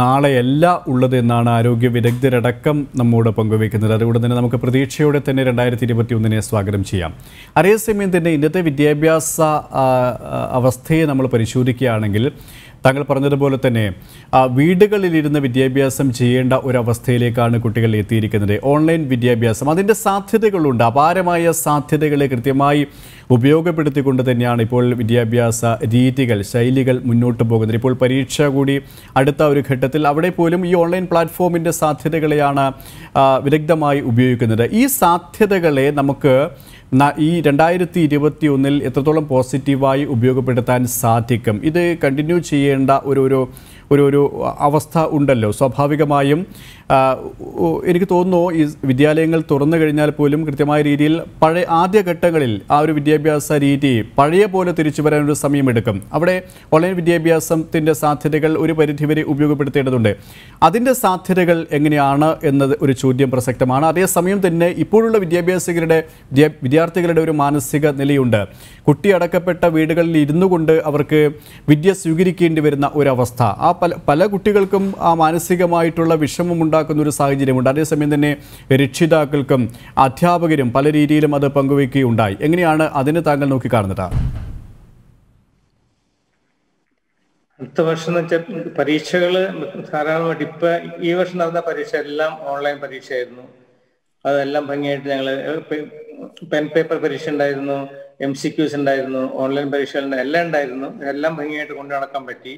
Speaker 1: നാളെയല്ല ഉള്ളത് എന്നാണ് ആരോഗ്യ വിദഗ്ധരടക്കം നമ്മോട് പങ്കുവയ്ക്കുന്നത്. അതുകൊണ്ട് തന്നെ നമുക്ക് പ്രതീക്ഷയോടെ തന്നെ രണ്ടായിരത്തി ഇരുപത്തി ഒന്നിനെ സ്വാഗതം ചെയ്യാം. അതേസമയം തന്നെ ഇന്നത്തെ വിദ്യാഭ്യാസ അവസ്ഥയെ നമ്മൾ പരിശോധിക്കുകയാണെങ്കിൽ താങ്കൾ പറഞ്ഞതുപോലെ തന്നെ വീടുകളിലിരുന്ന് വിദ്യാഭ്യാസം ചെയ്യേണ്ട ഒരവസ്ഥയിലേക്കാണ് കുട്ടികൾ എത്തിയിരിക്കുന്നത്. ഓൺലൈൻ വിദ്യാഭ്യാസം അതിന്റെ സാധ്യതകളുണ്ട്. അപാരമായ സാധ്യതകളെ കൃത്യമായി ഉപയോഗപ്പെടുത്തിക്കൊണ്ട് തന്നെയാണ് ഇപ്പോൾ വിദ്യാഭ്യാസ രീതികൾ ശൈലികൾ മുന്നോട്ട് പോകുന്നത്. ഇപ്പോൾ പരീക്ഷ കൂടി അടുത്ത ഒരു ഘട്ടത്തിൽ അവിടെ പോലും ഈ ഓൺലൈൻ പ്ലാറ്റ്ഫോമിന്റെ സാധ്യതകളെയാണ് വിദഗ്ധമായി ഉപയോഗിക്കുന്നത്. ഈ സാധ്യതകളെ നമുക്ക് ഈ രണ്ടായിരത്തി ഇരുപത്തി ഒന്നിൽ എത്രത്തോളം പോസിറ്റീവായി ഉപയോഗപ്പെടുത്താൻ സാധിക്കും? ഇത് കണ്ടിന്യൂ ചെയ്യേണ്ട ഒരു ഒരു ഒരു അവസ്ഥ ഉണ്ടല്ലോ. സ്വാഭാവികമായും എനിക്ക് തോന്നുന്നു ഈ വിദ്യാലയങ്ങൾ തുറന്നു കഴിഞ്ഞാൽ പോലും കൃത്യമായ രീതിയിൽ പഴയ ആദ്യഘട്ടങ്ങളിൽ ആ ഒരു വിദ്യാഭ്യാസ രീതി പഴയ പോലെ തിരിച്ചു വരാനൊരു സമയമെടുക്കും അവിടെ ഓൺലൈൻ വിദ്യാഭ്യാസത്തിന്റെ സാധ്യതകൾ ഒരു പരിധിവരെ ഉപയോഗപ്പെടുത്തേണ്ടതുണ്ട്. അതിന്റെ സാധ്യതകൾ എങ്ങനെയാണ് എന്നത് ഒരു ചോദ്യം പ്രസക്തമാണ്. അതേസമയം തന്നെ ഇപ്പോഴുള്ള വിദ്യാഭ്യാസികളുടെ വിദ്യാർത്ഥികളുടെ ഒരു മാനസിക നിലയുണ്ട്. കുട്ടി അടക്കപ്പെട്ട വീടുകളിൽ ഇരുന്നു കൊണ്ട് അവർക്ക് വിദ്യ സ്വീകരിക്കേണ്ടി വരുന്ന ഒരവസ്ഥ. ആ പല പല കുട്ടികൾക്കും ആ മാനസികമായിട്ടുള്ള വിഷമം ഉണ്ടാക്കുന്ന ഒരു സാഹചര്യമുണ്ട്. അതേസമയം തന്നെ രക്ഷിതാക്കൾക്കും അധ്യാപകരും പല രീതിയിലും അത് പങ്കുവയ്ക്കുകയുണ്ടായി എങ്ങനെയാണ് അതിന് താങ്കൾ നോക്കിക്കാണുന്നത്?
Speaker 5: അടുത്ത വർഷം എന്ന് വെച്ചാൽ പരീക്ഷകൾ ധാരാളമായിട്ട് ഇപ്പൊ ഈ വർഷം നടന്ന പരീക്ഷ എല്ലാം ഓൺലൈൻ പരീക്ഷയായിരുന്നു. അതെല്ലാം ഭംഗിയായിട്ട് ഞങ്ങൾ പെൻ പേപ്പർ പരീക്ഷ ഉണ്ടായിരുന്നു എം സി ക്യൂസ് ഉണ്ടായിരുന്നു ഓൺലൈൻ പരീക്ഷകൾ എല്ലാം ഉണ്ടായിരുന്നു. എല്ലാം ഭംഗിയായിട്ട് കൊണ്ടു നടക്കാൻ പറ്റി.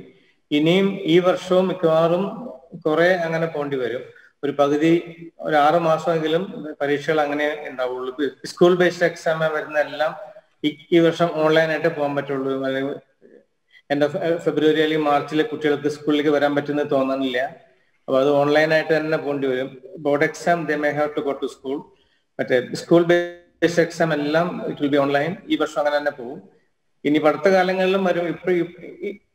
Speaker 5: ഇനിയും ഈ വർഷവും മിക്കവാറും കുറെ അങ്ങനെ പോണ്ടി വരും. ഒരു പകുതി ഒരു ആറ് മാസമെങ്കിലും പരീക്ഷകൾ അങ്ങനെ ഉണ്ടാവുള്ളൂ. സ്കൂൾ ബേസ്ഡ് എക്സാം വരുന്ന എല്ലാം ഈ- വർഷം ഓൺലൈനായിട്ട് പോകാൻ പറ്റുള്ളൂ. അല്ലെങ്കിൽ എന്റെ ഫെബ്രുവരി അല്ലെങ്കിൽ മാർച്ചിൽ കുട്ടികൾക്ക് സ്കൂളിലേക്ക് വരാൻ പറ്റുന്ന തോന്നുന്നില്ല അപ്പൊ അത് ഓൺലൈനായിട്ട് തന്നെ പോകേണ്ടി വരും. Board exam they may have to go to school മറ്റേ സ്കൂൾ ബേസ്ഡ് എക്സാം എല്ലാം ഇറ്റ് വിൽ ബി ഓൺലൈൻ ഈ വർഷം അങ്ങനെ തന്നെ പോകും. ഇനി അടുത്ത കാലങ്ങളിലും വരും. ഇപ്പൊ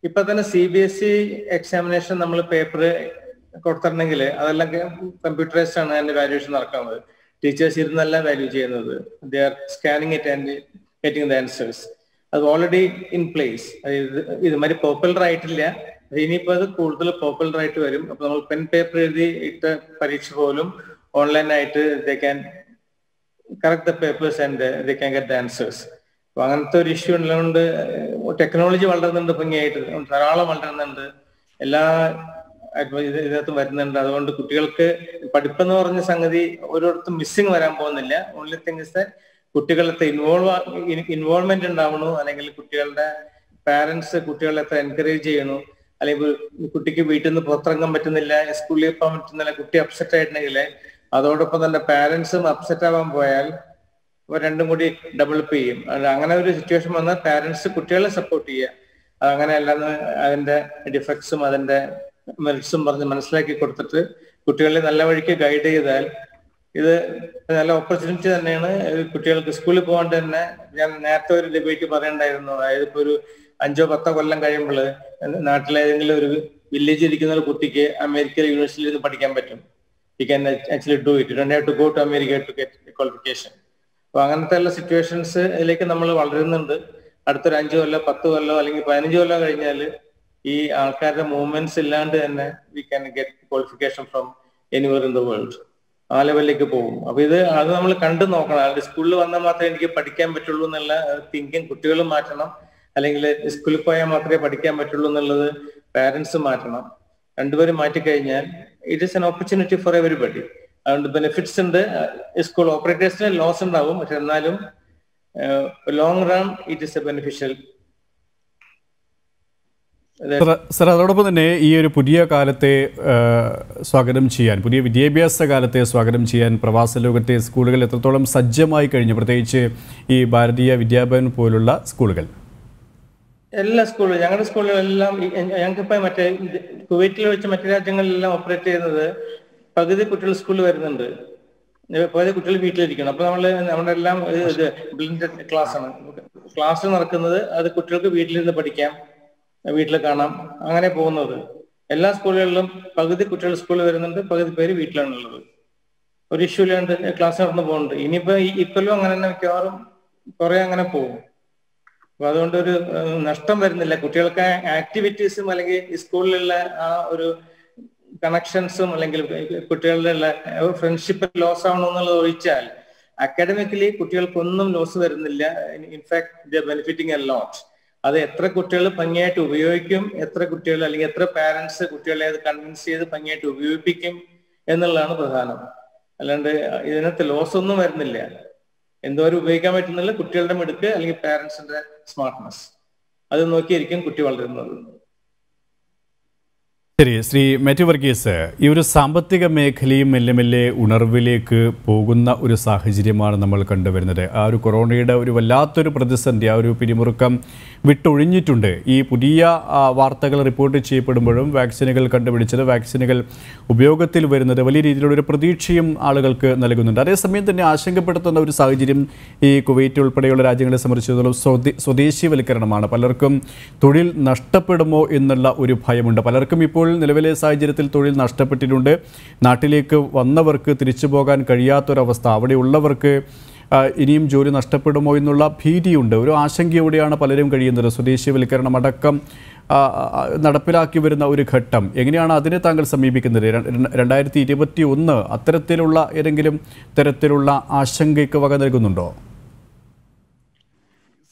Speaker 5: ഇപ്പൊ തന്നെ C B S E examination നമ്മൾ പേപ്പർ കൊടുത്തിട്ടുണ്ടെങ്കിൽ അതെല്ലാം കമ്പ്യൂട്ടറൈസ്ഡ് ആണ് അതിന്റെ വാല്യൂഷൻ നടക്കുന്നത്. ടീച്ചേഴ്സ് ഇരുന്നല്ല വാല്യൂ ചെയ്യുന്നത്. The are scanning it and getting the answers അത് ഓൾറെഡി ഇൻ പ്ലേസ് ഇത് മാതിരി പോപ്പുലർ ആയിട്ടില്ല ഇനിയിപ്പോ അത് കൂടുതൽ പോപ്പുലർ ആയിട്ട് വരും. അപ്പൊ നമ്മൾ പെൻ പേപ്പർ എഴുതി ഇട്ട പരീക്ഷ പോലും ഓൺലൈൻ ആയിട്ട് they can correct the papers and they can get the answers അപ്പൊ അങ്ങനത്തെ ഒരു ഇഷ്യൂ ഉള്ളതുകൊണ്ട് ടെക്നോളജി വളരുന്നുണ്ട് ഭംഗിയായിട്ട്. ധാരാളം വളരുന്നുണ്ട് എല്ലാ ഇതിനകത്തും വരുന്നുണ്ട്. അതുകൊണ്ട് കുട്ടികൾക്ക് പഠിപ്പെന്ന് പറഞ്ഞ സംഗതി ഓരോരുത്തരും മിസ്സിങ് വരാൻ പോകുന്നില്ല. ഓൺലി തിങ് ഇസ് കുട്ടികളത്തെ ഇൻവോൾവ് ഇൻവോൾവ്മെന്റ് ഉണ്ടാവണു. അല്ലെങ്കിൽ കുട്ടികളുടെ പാരന്റ്സ് കുട്ടികളെ എത്ര എൻകറേജ് ചെയ്യണു. അല്ലെങ്കിൽ കുട്ടിക്ക് വീട്ടിൽ നിന്ന് പുറത്തിറങ്ങാൻ പറ്റുന്നില്ല സ്കൂളിൽ പോകാൻ പറ്റുന്നില്ല കുട്ടി അപ്സെറ്റ് ആയിട്ടുണ്ടെങ്കിൽ അതോടൊപ്പം തന്നെ പാരന്റ്സും അപ്സെറ്റ് ആവാൻ പോയാൽ ഇവർ രണ്ടും കൂടി ഡെവലപ്പ് ചെയ്യും. അങ്ങനെ ഒരു സിറ്റുവേഷൻ വന്നാൽ പാരന്റ്സ് കുട്ടികളെ സപ്പോർട്ട് ചെയ്യുക. അങ്ങനെ അല്ലാന്ന് അതിന്റെ ഡിഫക്ട്സും അതിന്റെ മെറിറ്റ്സും പറഞ്ഞ് മനസ്സിലാക്കി കൊടുത്തിട്ട് കുട്ടികളെ നല്ല വഴിക്ക് ഗൈഡ് ചെയ്താൽ ഇത് നല്ല ഓപ്പർച്യൂണിറ്റി തന്നെയാണ്. കുട്ടികൾക്ക് സ്കൂളിൽ പോകാണ്ട് തന്നെ ഞാൻ നേരത്തെ ഒരു ഡിബേറ്റ് പറയണ്ടായിരുന്നു. അതായത് ഇപ്പൊ ഒരു അഞ്ചോ പത്തോ കൊല്ലം കഴിയുമ്പോൾ നാട്ടിലേതെങ്കിലും ഒരു വില്ലേജിൽ ഇരിക്കുന്ന ഒരു കുട്ടിക്ക് അമേരിക്കയിലെ യൂണിവേഴ്സിറ്റിയിൽ ഇത് പഠിക്കാൻ പറ്റും. You can actually do it don't have to go to America to get qualification അപ്പൊ അങ്ങനത്തെ ഉള്ള സിറ്റുവേഷൻസിലേക്ക് നമ്മൾ വളരുന്നുണ്ട്. അടുത്തൊരു അഞ്ചു കൊല്ലം പത്ത് കൊല്ലം അല്ലെങ്കിൽ പതിനഞ്ച് കൊല്ലം കഴിഞ്ഞാൽ ഈ ആൾക്കാരുടെ മൂവ്മെന്റ്സ് ഇല്ലാണ്ട് തന്നെ we can get qualification from anywhere in the world ആ ലെവലിലേക്ക് പോകും. അപ്പൊ ഇത് അത് നമ്മൾ കണ്ടു നോക്കണം. അതായത് സ്കൂളിൽ വന്നാൽ മാത്രമേ എനിക്ക് പഠിക്കാൻ പറ്റുള്ളൂ എന്നുള്ള തിങ്കിങ് കുട്ടികൾ മാറ്റണം. അല്ലെങ്കിൽ സ്കൂളിൽ പോയാൽ മാത്രമേ പഠിക്കാൻ പറ്റുള്ളൂ എന്നുള്ളത് പാരന്റ്സ് മാറ്റണം. രണ്ടുപേരും മാറ്റിക്കഴിഞ്ഞാൽ it is an opportunity for everybody അതുകൊണ്ട് ബെനിഫിറ്റ്സ് ഉണ്ട്. സ്കൂൾ ഓപ്പറേറ്റേഴ്സിന് ലോസ് ഉണ്ടാവും. പക്ഷെ എന്നാലും long run it is a beneficial
Speaker 1: sir അതോടൊപ്പം തന്നെ ഈ ഒരു പുതിയ കാലത്തെ സ്വാഗതം ചെയ്യാൻ പുതിയ വിദ്യാഭ്യാസ കാലത്തെ സ്വാഗതം ചെയ്യാൻ പ്രവാസ ലോകത്തെ സ്കൂളുകൾ എത്രത്തോളം സജ്ജമായി കഴിഞ്ഞു പ്രത്യേകിച്ച് ഈ ഭാരതീയ വിദ്യാഭവൻ പോലുള്ള സ്കൂളുകൾ?
Speaker 5: എല്ലാ സ്കൂളും ഞങ്ങളുടെ സ്കൂളുകളെല്ലാം ഞങ്ങൾക്കിപ്പോ മറ്റേ കുവൈറ്റിൽ വെച്ച് മറ്റു രാജ്യങ്ങളിലെല്ലാം ഓപ്പറേറ്റ് ചെയ്യുന്നത് പകുതി കുട്ടികൾ സ്കൂളിൽ വരുന്നുണ്ട്. പകുതി കുട്ടികൾ വീട്ടിലിരിക്കണം. അപ്പൊ നമ്മൾ നമ്മുടെ എല്ലാം ബ്ലിൻഡ് ക്ലാസ് ആണ് ക്ലാസ് നടക്കുന്നത് അത് കുട്ടികൾക്ക് വീട്ടിലിരുന്ന് പഠിക്കാം വീട്ടിൽ കാണാം അങ്ങനെ പോകുന്നത്. എല്ലാ സ്കൂളുകളിലും പകുതി കുട്ടികൾ സ്കൂളിൽ വരുന്നുണ്ട് പകുതി പേര് വീട്ടിലാണുള്ളത് ഒരു ഇഷ്യൂ ഇല്ലാണ്ട് ക്ലാസ് നടന്നു പോകുന്നുണ്ട്. ഇനിയിപ്പോ ഇക്കൊല്ലം അങ്ങനെ തന്നെ മിക്കവാറും കുറെ അങ്ങനെ പോകും. അപ്പൊ അതുകൊണ്ട് ഒരു നഷ്ടം വരുന്നില്ല. കുട്ടികൾക്ക് ആക്ടിവിറ്റീസും അല്ലെങ്കിൽ സ്കൂളിലുള്ള ആ ഒരു കണക്ഷൻസും അല്ലെങ്കിൽ കുട്ടികളുടെ ഫ്രണ്ട്ഷിപ്പ് ലോസ് ആവണമെന്നുള്ളത് ഒഴിച്ചാൽ അക്കാഡമിക്കലി കുട്ടികൾക്കൊന്നും ലോസ് വരുന്നില്ല. ഇൻഫാക്ട് ബെനിഫിറ്റിംഗ് എ ലോട്ട് അത് എത്ര കുട്ടികൾ ഭംഗിയായിട്ട് ഉപയോഗിക്കും എത്ര കുട്ടികൾ അല്ലെങ്കിൽ എത്ര പാരന്റ്സ് കുട്ടികളെ അത് കൺവിൻസ് ചെയ്ത് ഭംഗിയായിട്ട് ഉപയോഗിപ്പിക്കും എന്നുള്ളതാണ് പ്രധാനം. അല്ലാണ്ട് ഇതിനകത്ത് ലോസ് ഒന്നും വരുന്നില്ല. എന്തോരം ഉപയോഗിക്കാൻ പറ്റുന്നില്ല കുട്ടികളുടെ മിടുക്ക് അല്ലെങ്കിൽ പാരന്റ്സിന്റെ സ്മാർട്ട്നെസ് അത് നോക്കിയായിരിക്കും കുട്ടി വളരുന്നത്.
Speaker 1: ശരി ശ്രീ മാത്യു വർഗീസ് ഈ ഒരു സാമ്പത്തിക മേഖലയും മെല്ലെ മെല്ലെ ഉണർവിലേക്ക് പോകുന്ന ഒരു സാഹചര്യമാണ് നമ്മൾ കണ്ടുവരുന്നത്. ആ ഒരു കൊറോണയുടെ ഒരു വല്ലാത്തൊരു പ്രതിസന്ധി ആ ഒരു പിരിമുറുക്കം വിട്ടൊഴിഞ്ഞിട്ടുണ്ട്. ഈ പുതിയ വാർത്തകൾ റിപ്പോർട്ട് ചെയ്യപ്പെടുമ്പോഴും വാക്സിനുകൾ കണ്ടുപിടിച്ചത് വാക്സിനുകൾ ഉപയോഗത്തിൽ വരുന്നത് വലിയ രീതിയിലുള്ള ഒരു പ്രതീക്ഷയും ആളുകൾക്ക് നൽകുന്നുണ്ട്. അതേസമയം തന്നെ ആശങ്കപ്പെടുത്തുന്ന ഒരു സാഹചര്യം ഈ കുവൈറ്റ് ഉൾപ്പെടെയുള്ള രാജ്യങ്ങളെ സംബന്ധിച്ചിടത്തോളം സ്വദേ സ്വദേശീവൽക്കരണമാണ്. പലർക്കും തൊഴിൽ നഷ്ടപ്പെടുമോ എന്നുള്ള ഒരു ഭയമുണ്ട്. പലർക്കും ഇപ്പോൾ നിലവിലെ സാഹചര്യത്തിൽ തൊഴിൽ നഷ്ടപ്പെട്ടിട്ടുണ്ട്. നാട്ടിലേക്ക് വന്നവർക്ക് തിരിച്ചു പോകാൻ കഴിയാത്തൊരവസ്ഥ അവിടെയുള്ളവർക്ക് ഇനിയും ജോലി നഷ്ടപ്പെടുമോ എന്നുള്ള ഭീതിയുണ്ട്. ഒരു ആശങ്കയോടെയാണ് പലരും കഴിയുന്നത്. സ്വദേശീയവൽക്കരണം അടക്കം നടപ്പിലാക്കി വരുന്ന ഒരു ഘട്ടം. എങ്ങനെയാണ് അതിനെ താങ്കൾ സമീപിക്കുന്നത്? രണ്ടായിരത്തി ഇരുപത്തി ഒന്ന് അത്തരത്തിലുള്ള ഏതെങ്കിലും തരത്തിലുള്ള ആശങ്കയ്ക്ക് വക നൽകുന്നുണ്ടോ?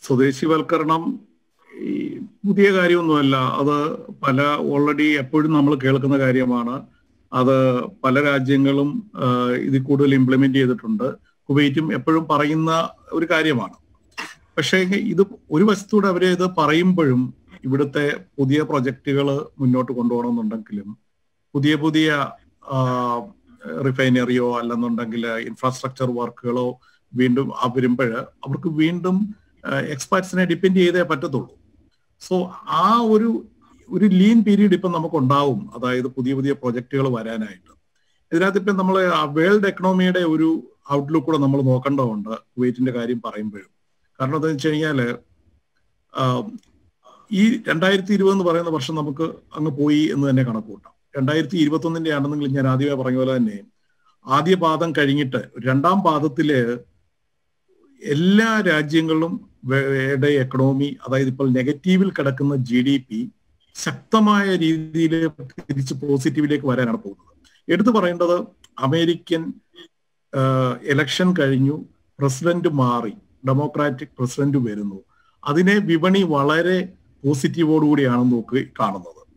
Speaker 2: സ്വദേശിവൽക്കരണം ഈ പുതിയ കാര്യമൊന്നുമല്ല. അത് പല ഓൾറെഡി എപ്പോഴും നമ്മൾ കേൾക്കുന്ന കാര്യമാണ്. അത് പല രാജ്യങ്ങളും ഇതിൽ കൂടുതൽ ഇംപ്ലിമെന്റ് ചെയ്തിട്ടുണ്ട്. കുവൈറ്റും എപ്പോഴും പറയുന്ന ഒരു കാര്യമാണ്. പക്ഷേ ഇത് ഒരു വശത്തൂടെ അവരെ ഇത് പറയുമ്പോഴും ഇവിടുത്തെ പുതിയ പ്രൊജക്റ്റുകൾ മുന്നോട്ട് കൊണ്ടുപോകണമെന്നുണ്ടെങ്കിലും പുതിയ പുതിയ റിഫൈനറിയോ അല്ലെന്നുണ്ടെങ്കിൽ ഇൻഫ്രാസ്ട്രക്ചർ വർക്കുകളോ വീണ്ടും വരുമ്പോൾ അവർക്ക് വീണ്ടും എക്സ്പേർട്സിനെ ഡിപ്പെൻഡ് ചെയ്തേ പറ്റത്തുള്ളൂ. സോ ആ ഒരു ഒരു ലീൻ പീരീഡ് ഇപ്പം നമുക്ക് ഉണ്ടാവും അതായത് പുതിയ പുതിയ പ്രൊജക്റ്റുകൾ വരാനായിട്ട്. ഇതിനകത്ത് ഇപ്പം നമ്മൾ വേൾഡ് എക്കണോമിയുടെ ഒരു ഔട്ട്ലുക്ക് കൂടെ നമ്മൾ നോക്കേണ്ടതുണ്ട് കുവൈറ്റിന്റെ കാര്യം പറയുമ്പോഴും. കാരണം എന്താണെന്ന് വെച്ച് കഴിഞ്ഞാൽ ഈ രണ്ടായിരത്തി ഇരുപത് എന്ന് പറയുന്ന വർഷം നമുക്ക് അങ്ങ് പോയി എന്ന് തന്നെ കണക്ക് കൂട്ടാം. രണ്ടായിരത്തി ഇരുപത്തി ഒന്നിന്റെ ആണെന്നെങ്കിൽ ഞാൻ ആദ്യമേ പറഞ്ഞ പോലെ തന്നെ ആദ്യ പാദം കഴിഞ്ഞിട്ട് രണ്ടാം പാദത്തിൽ എല്ലാ രാജ്യങ്ങളിലും എക്കണോമി അതായത് ഇപ്പോൾ നെഗറ്റീവിൽ കിടക്കുന്ന ജി ഡി പി ശക്തമായ രീതിയിൽ തിരിച്ച് പോസിറ്റീവിലേക്ക് വരാനാണ് പോകുന്നത്. എടുത്തു പറയേണ്ടത് അമേരിക്കൻ എലക്ഷൻ കഴിഞ്ഞു പ്രസിഡന്റ് മാറി ഡെമോക്രാറ്റിക് പ്രസിഡന്റ് വരുന്നു. അതിനെ വിപണി വളരെ പോസിറ്റീവോടുകൂടിയാണ് നോക്കി കാണുന്നത്.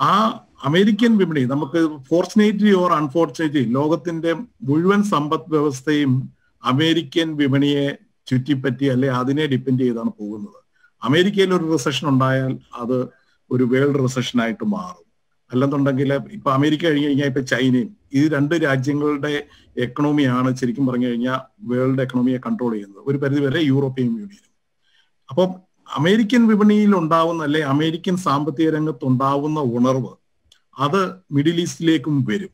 Speaker 2: ആ അമേരിക്കൻ വിപണി നമുക്ക് ഫോർച്ചുനേറ്റ്ലി ഓർ അൺഫോർച്ചുനേറ്റ്ലി ലോകത്തിന്റെ മുഴുവൻ സമ്പദ് വ്യവസ്ഥയും അമേരിക്കൻ വിപണിയെ ചുറ്റിപ്പറ്റി അല്ലെ അതിനെ ഡിപ്പെൻഡ് ചെയ്താണ് പോകുന്നത്. അമേരിക്കയിൽ ഒരു റിസഷൻ ഉണ്ടായാൽ അത് ഒരു വേൾഡ് റിസഷൻ ആയിട്ട് മാറും. അല്ലെന്നുണ്ടെങ്കിൽ ഇപ്പൊ അമേരിക്ക കഴിഞ്ഞ് കഴിഞ്ഞാൽ ഇപ്പൊ ചൈനയും ഈ രണ്ട് രാജ്യങ്ങളുടെ എക്കണോമിയാണ് ശരിക്കും പറഞ്ഞു കഴിഞ്ഞാൽ വേൾഡ് എക്കണോമിയെ കൺട്രോൾ ചെയ്യുന്നത്. ഒരു പരിധിവരെ യൂറോപ്യൻ യൂണിയനും അപ്പം അമേരിക്കൻ വിപണിയിൽ ഉണ്ടാവുന്ന അല്ലെ അമേരിക്കൻ സാമ്പത്തിക രംഗത്ത് ഉണ്ടാവുന്ന ഉണർവ് അത് മിഡിൽ ഈസ്റ്റിലേക്കും വരും.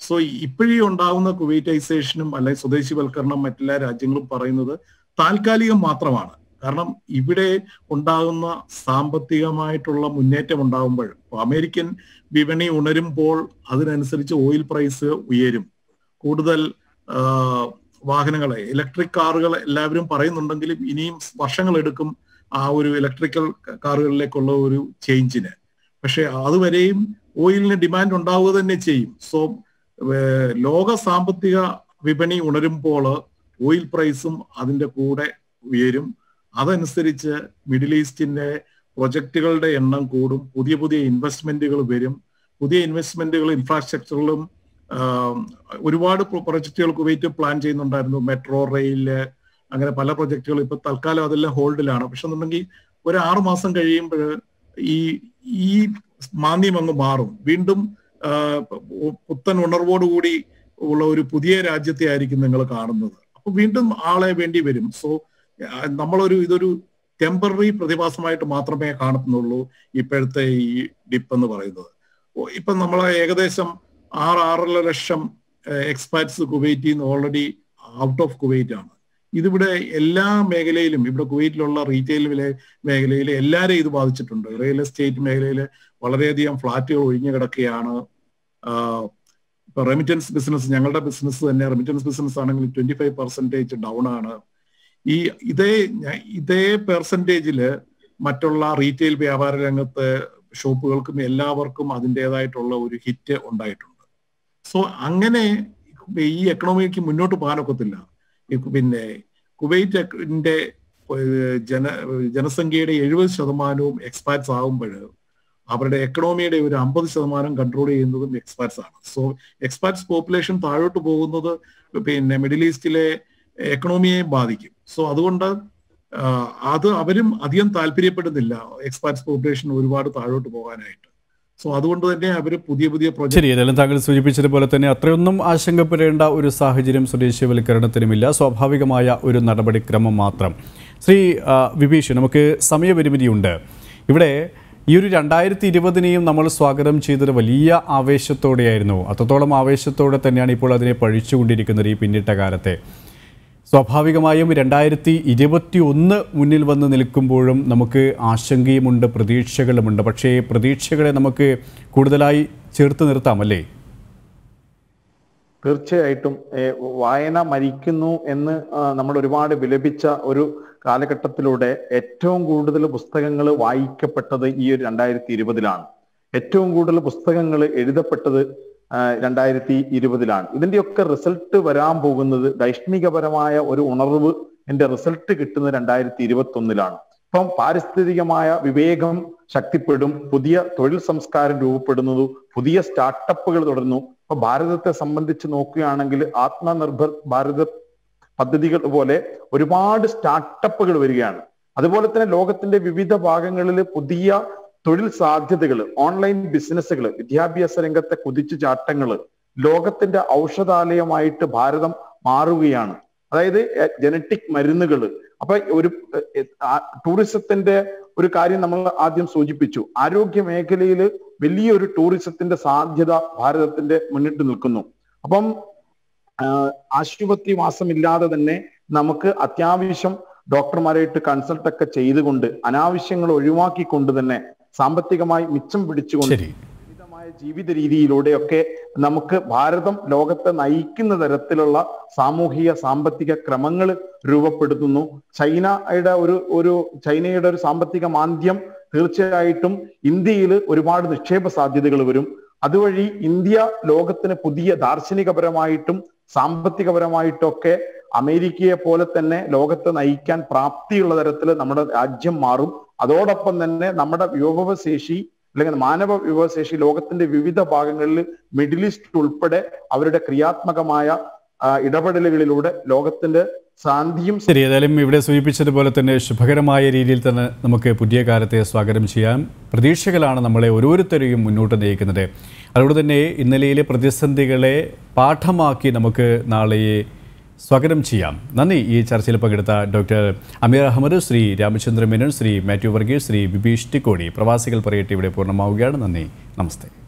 Speaker 2: സോ ഇപ്പോഴേ ഉണ്ടാവുന്ന കുവൈറ്റൈസേഷനും അല്ലെങ്കിൽ സ്വദേശിവൽക്കരണം മറ്റെല്ലാ രാജ്യങ്ങളും പറയുന്നത് താൽക്കാലികം മാത്രമാണ്. കാരണം ഇവിടെ ഉണ്ടാകുന്ന സാമ്പത്തികമായിട്ടുള്ള മുന്നേറ്റം ഉണ്ടാകുമ്പോൾ അമേരിക്കൻ വിപണി ഉണരുമ്പോൾ അതിനനുസരിച്ച് ഓയിൽ പ്രൈസ് ഉയരും. കൂടുതൽ വാഹനങ്ങളെ ഇലക്ട്രിക് കാറുകൾ എല്ലാവരും പറയുന്നുണ്ടെങ്കിലും ഇനിയും വർഷങ്ങൾ എടുക്കും ആ ഒരു ഇലക്ട്രിക്കൽ കാറുകളിലേക്കുള്ള ഒരു ചേഞ്ചിന് പക്ഷെ അതുവരെയും ഓയിലിന് ഡിമാൻഡ് ഉണ്ടാവുക തന്നെ ചെയ്യും. സോ ലോക സാമ്പത്തിക വിപണി ഉണരുമ്പോൾ ഓയിൽ പ്രൈസും അതിന്റെ കൂടെ ഉയരും. അതനുസരിച്ച് മിഡിൽ ഈസ്റ്റിന്റെ പ്രൊജക്റ്റുകളുടെ എണ്ണം കൂടും. പുതിയ പുതിയ ഇൻവെസ്റ്റ്മെന്റുകൾ വരും. പുതിയ ഇൻവെസ്റ്റ്മെന്റുകൾ ഇൻഫ്രാസ്ട്രക്ചറിലും ഒരുപാട് പ്രൊജക്റ്റുകൾ കുവൈറ്റ് പ്ലാൻ ചെയ്യുന്നുണ്ടായിരുന്നു. മെട്രോ റെയിൽ അങ്ങനെ പല പ്രൊജക്റ്റുകൾ ഇപ്പൊ തൽക്കാലം അതെല്ലാം ഹോൾഡിലാണ്. പക്ഷെ എന്നുണ്ടെങ്കിൽ ഒരു ആറു മാസം കഴിയുമ്പോൾ ഈ ഈ മാന്ദ്യം അങ്ങ് മാറും. വീണ്ടും പുത്തൻ ഉണർവോടുകൂടി ഉള്ള ഒരു പുതിയ രാജ്യത്തെ ആയിരിക്കും നിങ്ങൾ കാണുന്നത്. അപ്പൊ വീണ്ടും ആളെ വേണ്ടി വരും. സോ നമ്മളൊരു ഇതൊരു ടെമ്പററി പ്രതിഭാസമായിട്ട് മാത്രമേ കാണുന്നുള്ളൂ ഇപ്പോഴത്തെ ഈ ഡിപ്പ് എന്ന് പറയുന്നത്. ഇപ്പൊ നമ്മൾ ഏകദേശം ആറ് ആറര ലക്ഷം എക്സ്പാറ്റ്സ് കുവൈറ്റിൽ നിന്ന് ഓൾറെഡി ഔട്ട് ഓഫ് കുവൈറ്റ് ആണ്. ഇതിവിടെ എല്ലാ മേഖലയിലും ഇവിടെ കുവൈറ്റിലുള്ള റീറ്റെയിൽ വില മേഖലയിൽ എല്ലാവരെയും ഇത് ബാധിച്ചിട്ടുണ്ട്. റിയൽ എസ്റ്റേറ്റ് മേഖലയിൽ വളരെയധികം ഫ്ലാറ്റുകൾ ഒഴിഞ്ഞു കിടക്കുകയാണ്. ഇപ്പൊ റെമിറ്റൻസ് ബിസിനസ് ഞങ്ങളുടെ ബിസിനസ് തന്നെ റെമിറ്റൻസ് ബിസിനസ് ആണെങ്കിൽ ട്വന്റി ഫൈവ് പെർസെന്റേജ് ഡൗൺ ആണ്. ഈ ഇതേ ഇതേ പെർസെന്റേജിൽ മറ്റുള്ള റീറ്റെയിൽ വ്യാപാര രംഗത്ത് ഷോപ്പുകൾക്കും എല്ലാവർക്കും അതിന്റെതായിട്ടുള്ള ഒരു ഹിറ്റ് ഉണ്ടായിട്ടുണ്ട്. സോ അങ്ങനെ ഈ എക്കണോമിക്ക് മുന്നോട്ട് പോകാനൊക്കത്തില്ല പിന്നെ കുവൈറ്റിന്റെ ജന ജനസംഖ്യയുടെ എഴുപത് ശതമാനവും എക്സ്പാറ്റ്സ് ആകുമ്പോൾ അവരുടെ എക്കണോമിയുടെ ഒരു അമ്പത് ശതമാനം കൺട്രോൾ ചെയ്യുന്നതും എക്സ്പാറ്റ്സ് ആണ്. സോ എക്സ്പാറ്റ്സ് പോപ്പുലേഷൻ താഴോട്ട് പോകുന്നത് പിന്നെ മിഡിൽ ഈസ്റ്റിലെ എക്കണോമിയെ ബാധിക്കും. സോ അതുകൊണ്ട് അത് അവരും അധികം താല്പര്യപ്പെടുന്നില്ല. എക്സ്പാറ്റ്സ് പോപ്പുലേഷൻ ഒരുപാട് താഴോട്ട് പോകാനായിട്ട്. സോ അതുകൊണ്ട് തന്നെ അവർ പുതിയ പുതിയ
Speaker 1: ശരി ഏതായാലും താങ്കൾ സൂചിപ്പിച്ചതുപോലെ തന്നെ അത്രയൊന്നും ആശങ്കപ്പെടേണ്ട ഒരു സാഹചര്യം സ്വദേശീയവൽക്കരണത്തിനുമില്ല. സ്വാഭാവികമായ ഒരു നടപടിക്രമം മാത്രം. ശ്രീ വിഭീഷ് നമുക്ക് സമയപരിമിതിയുണ്ട്. ഇവിടെ ഈ ഒരു രണ്ടായിരത്തി ഇരുപതിനെയും നമ്മൾ സ്വാഗതം ചെയ്തൊരു വലിയ ആവേശത്തോടെയായിരുന്നു. അത്രത്തോളം ആവേശത്തോടെ തന്നെയാണ് ഇപ്പോൾ അതിനെ പഴിച്ചുകൊണ്ടിരിക്കുന്നത് ഈ പിന്നിട്ട കാലത്തെ. സ്വാഭാവികമായും രണ്ടായിരത്തി ഇരുപത്തി ഒന്ന് മുന്നിൽ വന്ന് നിൽക്കുമ്പോഴും നമുക്ക് ആശങ്കയുമുണ്ട് പ്രതീക്ഷകളുമുണ്ട്. പക്ഷേ പ്രതീക്ഷകളെ നമുക്ക് കൂടുതലായി ചേർത്ത് നിർത്താം അല്ലേ?
Speaker 3: തീർച്ചയായിട്ടും വായന മരിക്കുന്നു എന്ന് നമ്മൾ ഒരുപാട് വിലപിച്ച ഒരു കാലഘട്ടത്തിലൂടെ ഏറ്റവും കൂടുതൽ പുസ്തകങ്ങൾ വായിക്കപ്പെട്ടത് ഈ ഒരു രണ്ടായിരത്തി ഇരുപതിലാണ് ഏറ്റവും കൂടുതൽ പുസ്തകങ്ങൾ എഴുതപ്പെട്ടത് രണ്ടായിരത്തി ഇരുപതിലാണ് ഇതിന്റെയൊക്കെ റിസൾട്ട് വരാൻ പോകുന്നത് ദൈഷ്ണികപരമായ ഒരു ഉണർവ് എന്റെ റിസൾട്ട് കിട്ടുന്നത് രണ്ടായിരത്തി ഇരുപത്തി ഒന്നിലാണ് ഇപ്പം പാരിസ്ഥിതികമായ വിവേകം ശക്തിപ്പെടും പുതിയ തൊഴിൽ സംസ്കാരം രൂപപ്പെടുന്നതു പുതിയ സ്റ്റാർട്ടപ്പുകൾ തുടരുന്നു. ഇപ്പൊ ഭാരതത്തെ സംബന്ധിച്ച് നോക്കുകയാണെങ്കിൽ ആത്മനിർഭർ ഭാരത പദ്ധതികൾ പോലെ ഒരുപാട് സ്റ്റാർട്ടപ്പുകൾ വരികയാണ്. അതുപോലെ തന്നെ ലോകത്തിന്റെ വിവിധ ഭാഗങ്ങളിൽ പുതിയ തൊഴിൽ സാധ്യതകൾ ഓൺലൈൻ ബിസിനസ്സുകൾ വിദ്യാഭ്യാസ രംഗത്തെ കുതിച്ചു ചാട്ടങ്ങൾ ലോകത്തിന്റെ ഔഷധാലയമായിട്ട് ഭാരതം മാറുകയാണ്. അതായത് ജനറ്റിക് മരുന്നുകൾ അപ്പൊ ഒരു ടൂറിസത്തിന്റെ ഒരു കാര്യം നമ്മൾ ആദ്യം സൂചിപ്പിച്ചു. ആരോഗ്യ മേഖലയിൽ വലിയൊരു ടൂറിസത്തിന്റെ സാധ്യത ഭാരതത്തിന്റെ മുന്നിട്ട് നിൽക്കുന്നു. അപ്പം ആശുപത്രി വാസമില്ലാതെ തന്നെ നമുക്ക് അത്യാവശ്യം ഡോക്ടർമാരായിട്ട് കൺസൾട്ട് ഒക്കെ ചെയ്തുകൊണ്ട് അനാവശ്യങ്ങൾ ഒഴിവാക്കിക്കൊണ്ട് തന്നെ സാമ്പത്തികമായി മിച്ചം പിടിച്ചുകൊണ്ട് ലളിതമായ ജീവിത രീതിയിലൂടെയൊക്കെ നമുക്ക് ഭാരതം ലോകത്തെ നയിക്കുന്ന തരത്തിലുള്ള സാമൂഹിക സാമ്പത്തിക ക്രമങ്ങൾ രൂപപ്പെടുത്തുന്നു. ചൈനയുടെ ഒരു ഒരു ചൈനയുടെ ഒരു സാമ്പത്തിക മാന്ദ്യം തീർച്ചയായിട്ടും ഇന്ത്യയിൽ ഒരുപാട് നിക്ഷേപ സാധ്യതകൾ വരും. അതുവഴി ഇന്ത്യ ലോകത്തിന് പുതിയ ദാർശനികപരമായിട്ടും സാമ്പത്തികപരമായിട്ടൊക്കെ അമേരിക്കയെ പോലെ തന്നെ ലോകത്തെ നയിക്കാൻ പ്രാപ്തിയുള്ള തരത്തിൽ നമ്മുടെ രാജ്യം മാറും. അതോടൊപ്പം തന്നെ നമ്മുടെ വിഭവശേഷി അല്ലെങ്കിൽ മാനവ വിഭവശേഷി ലോകത്തിന്റെ വിവിധ ഭാഗങ്ങളിൽ മിഡിൽ ഈസ്റ്റ് ഉൾപ്പെടെ അവരുടെ ക്രിയാത്മകമായ ഇടപെടലുകളിലൂടെ ലോകത്തിന്റെ ശാന്തിയും
Speaker 1: ശരി ഏതായാലും ഇവിടെ സൂചിപ്പിച്ചതുപോലെ തന്നെ ശുഭകരമായ രീതിയിൽ തന്നെ നമുക്ക് പുതിയ കാലത്തെ സ്വാഗതം ചെയ്യാം. പ്രതീക്ഷകളാണ് നമ്മളെ ഓരോരുത്തരെയും മുന്നോട്ട് നയിക്കുന്നത്. അതുകൊണ്ട് തന്നെ ഇന്നലെയിലെ പ്രതിസന്ധികളെ പാഠമാക്കി നമുക്ക് നാളെയെ സ്വാഗതം ചെയ്യാം. നന്ദി. ഈ ചർച്ചയിൽ പങ്കെടുത്ത ഡോക്ടർ അമീർ അഹമ്മദ് ശ്രീ രാമചന്ദ്ര മേനോൻ ശ്രീ മാത്യു വർഗീസ് ശ്രീ ബിബീഷ് ടിക്കോടി പ്രവാസികൾ പറയട്ടെ ഇവിടെ പൂർണമാവുകയാണ്. നന്ദി. നമസ്തേ.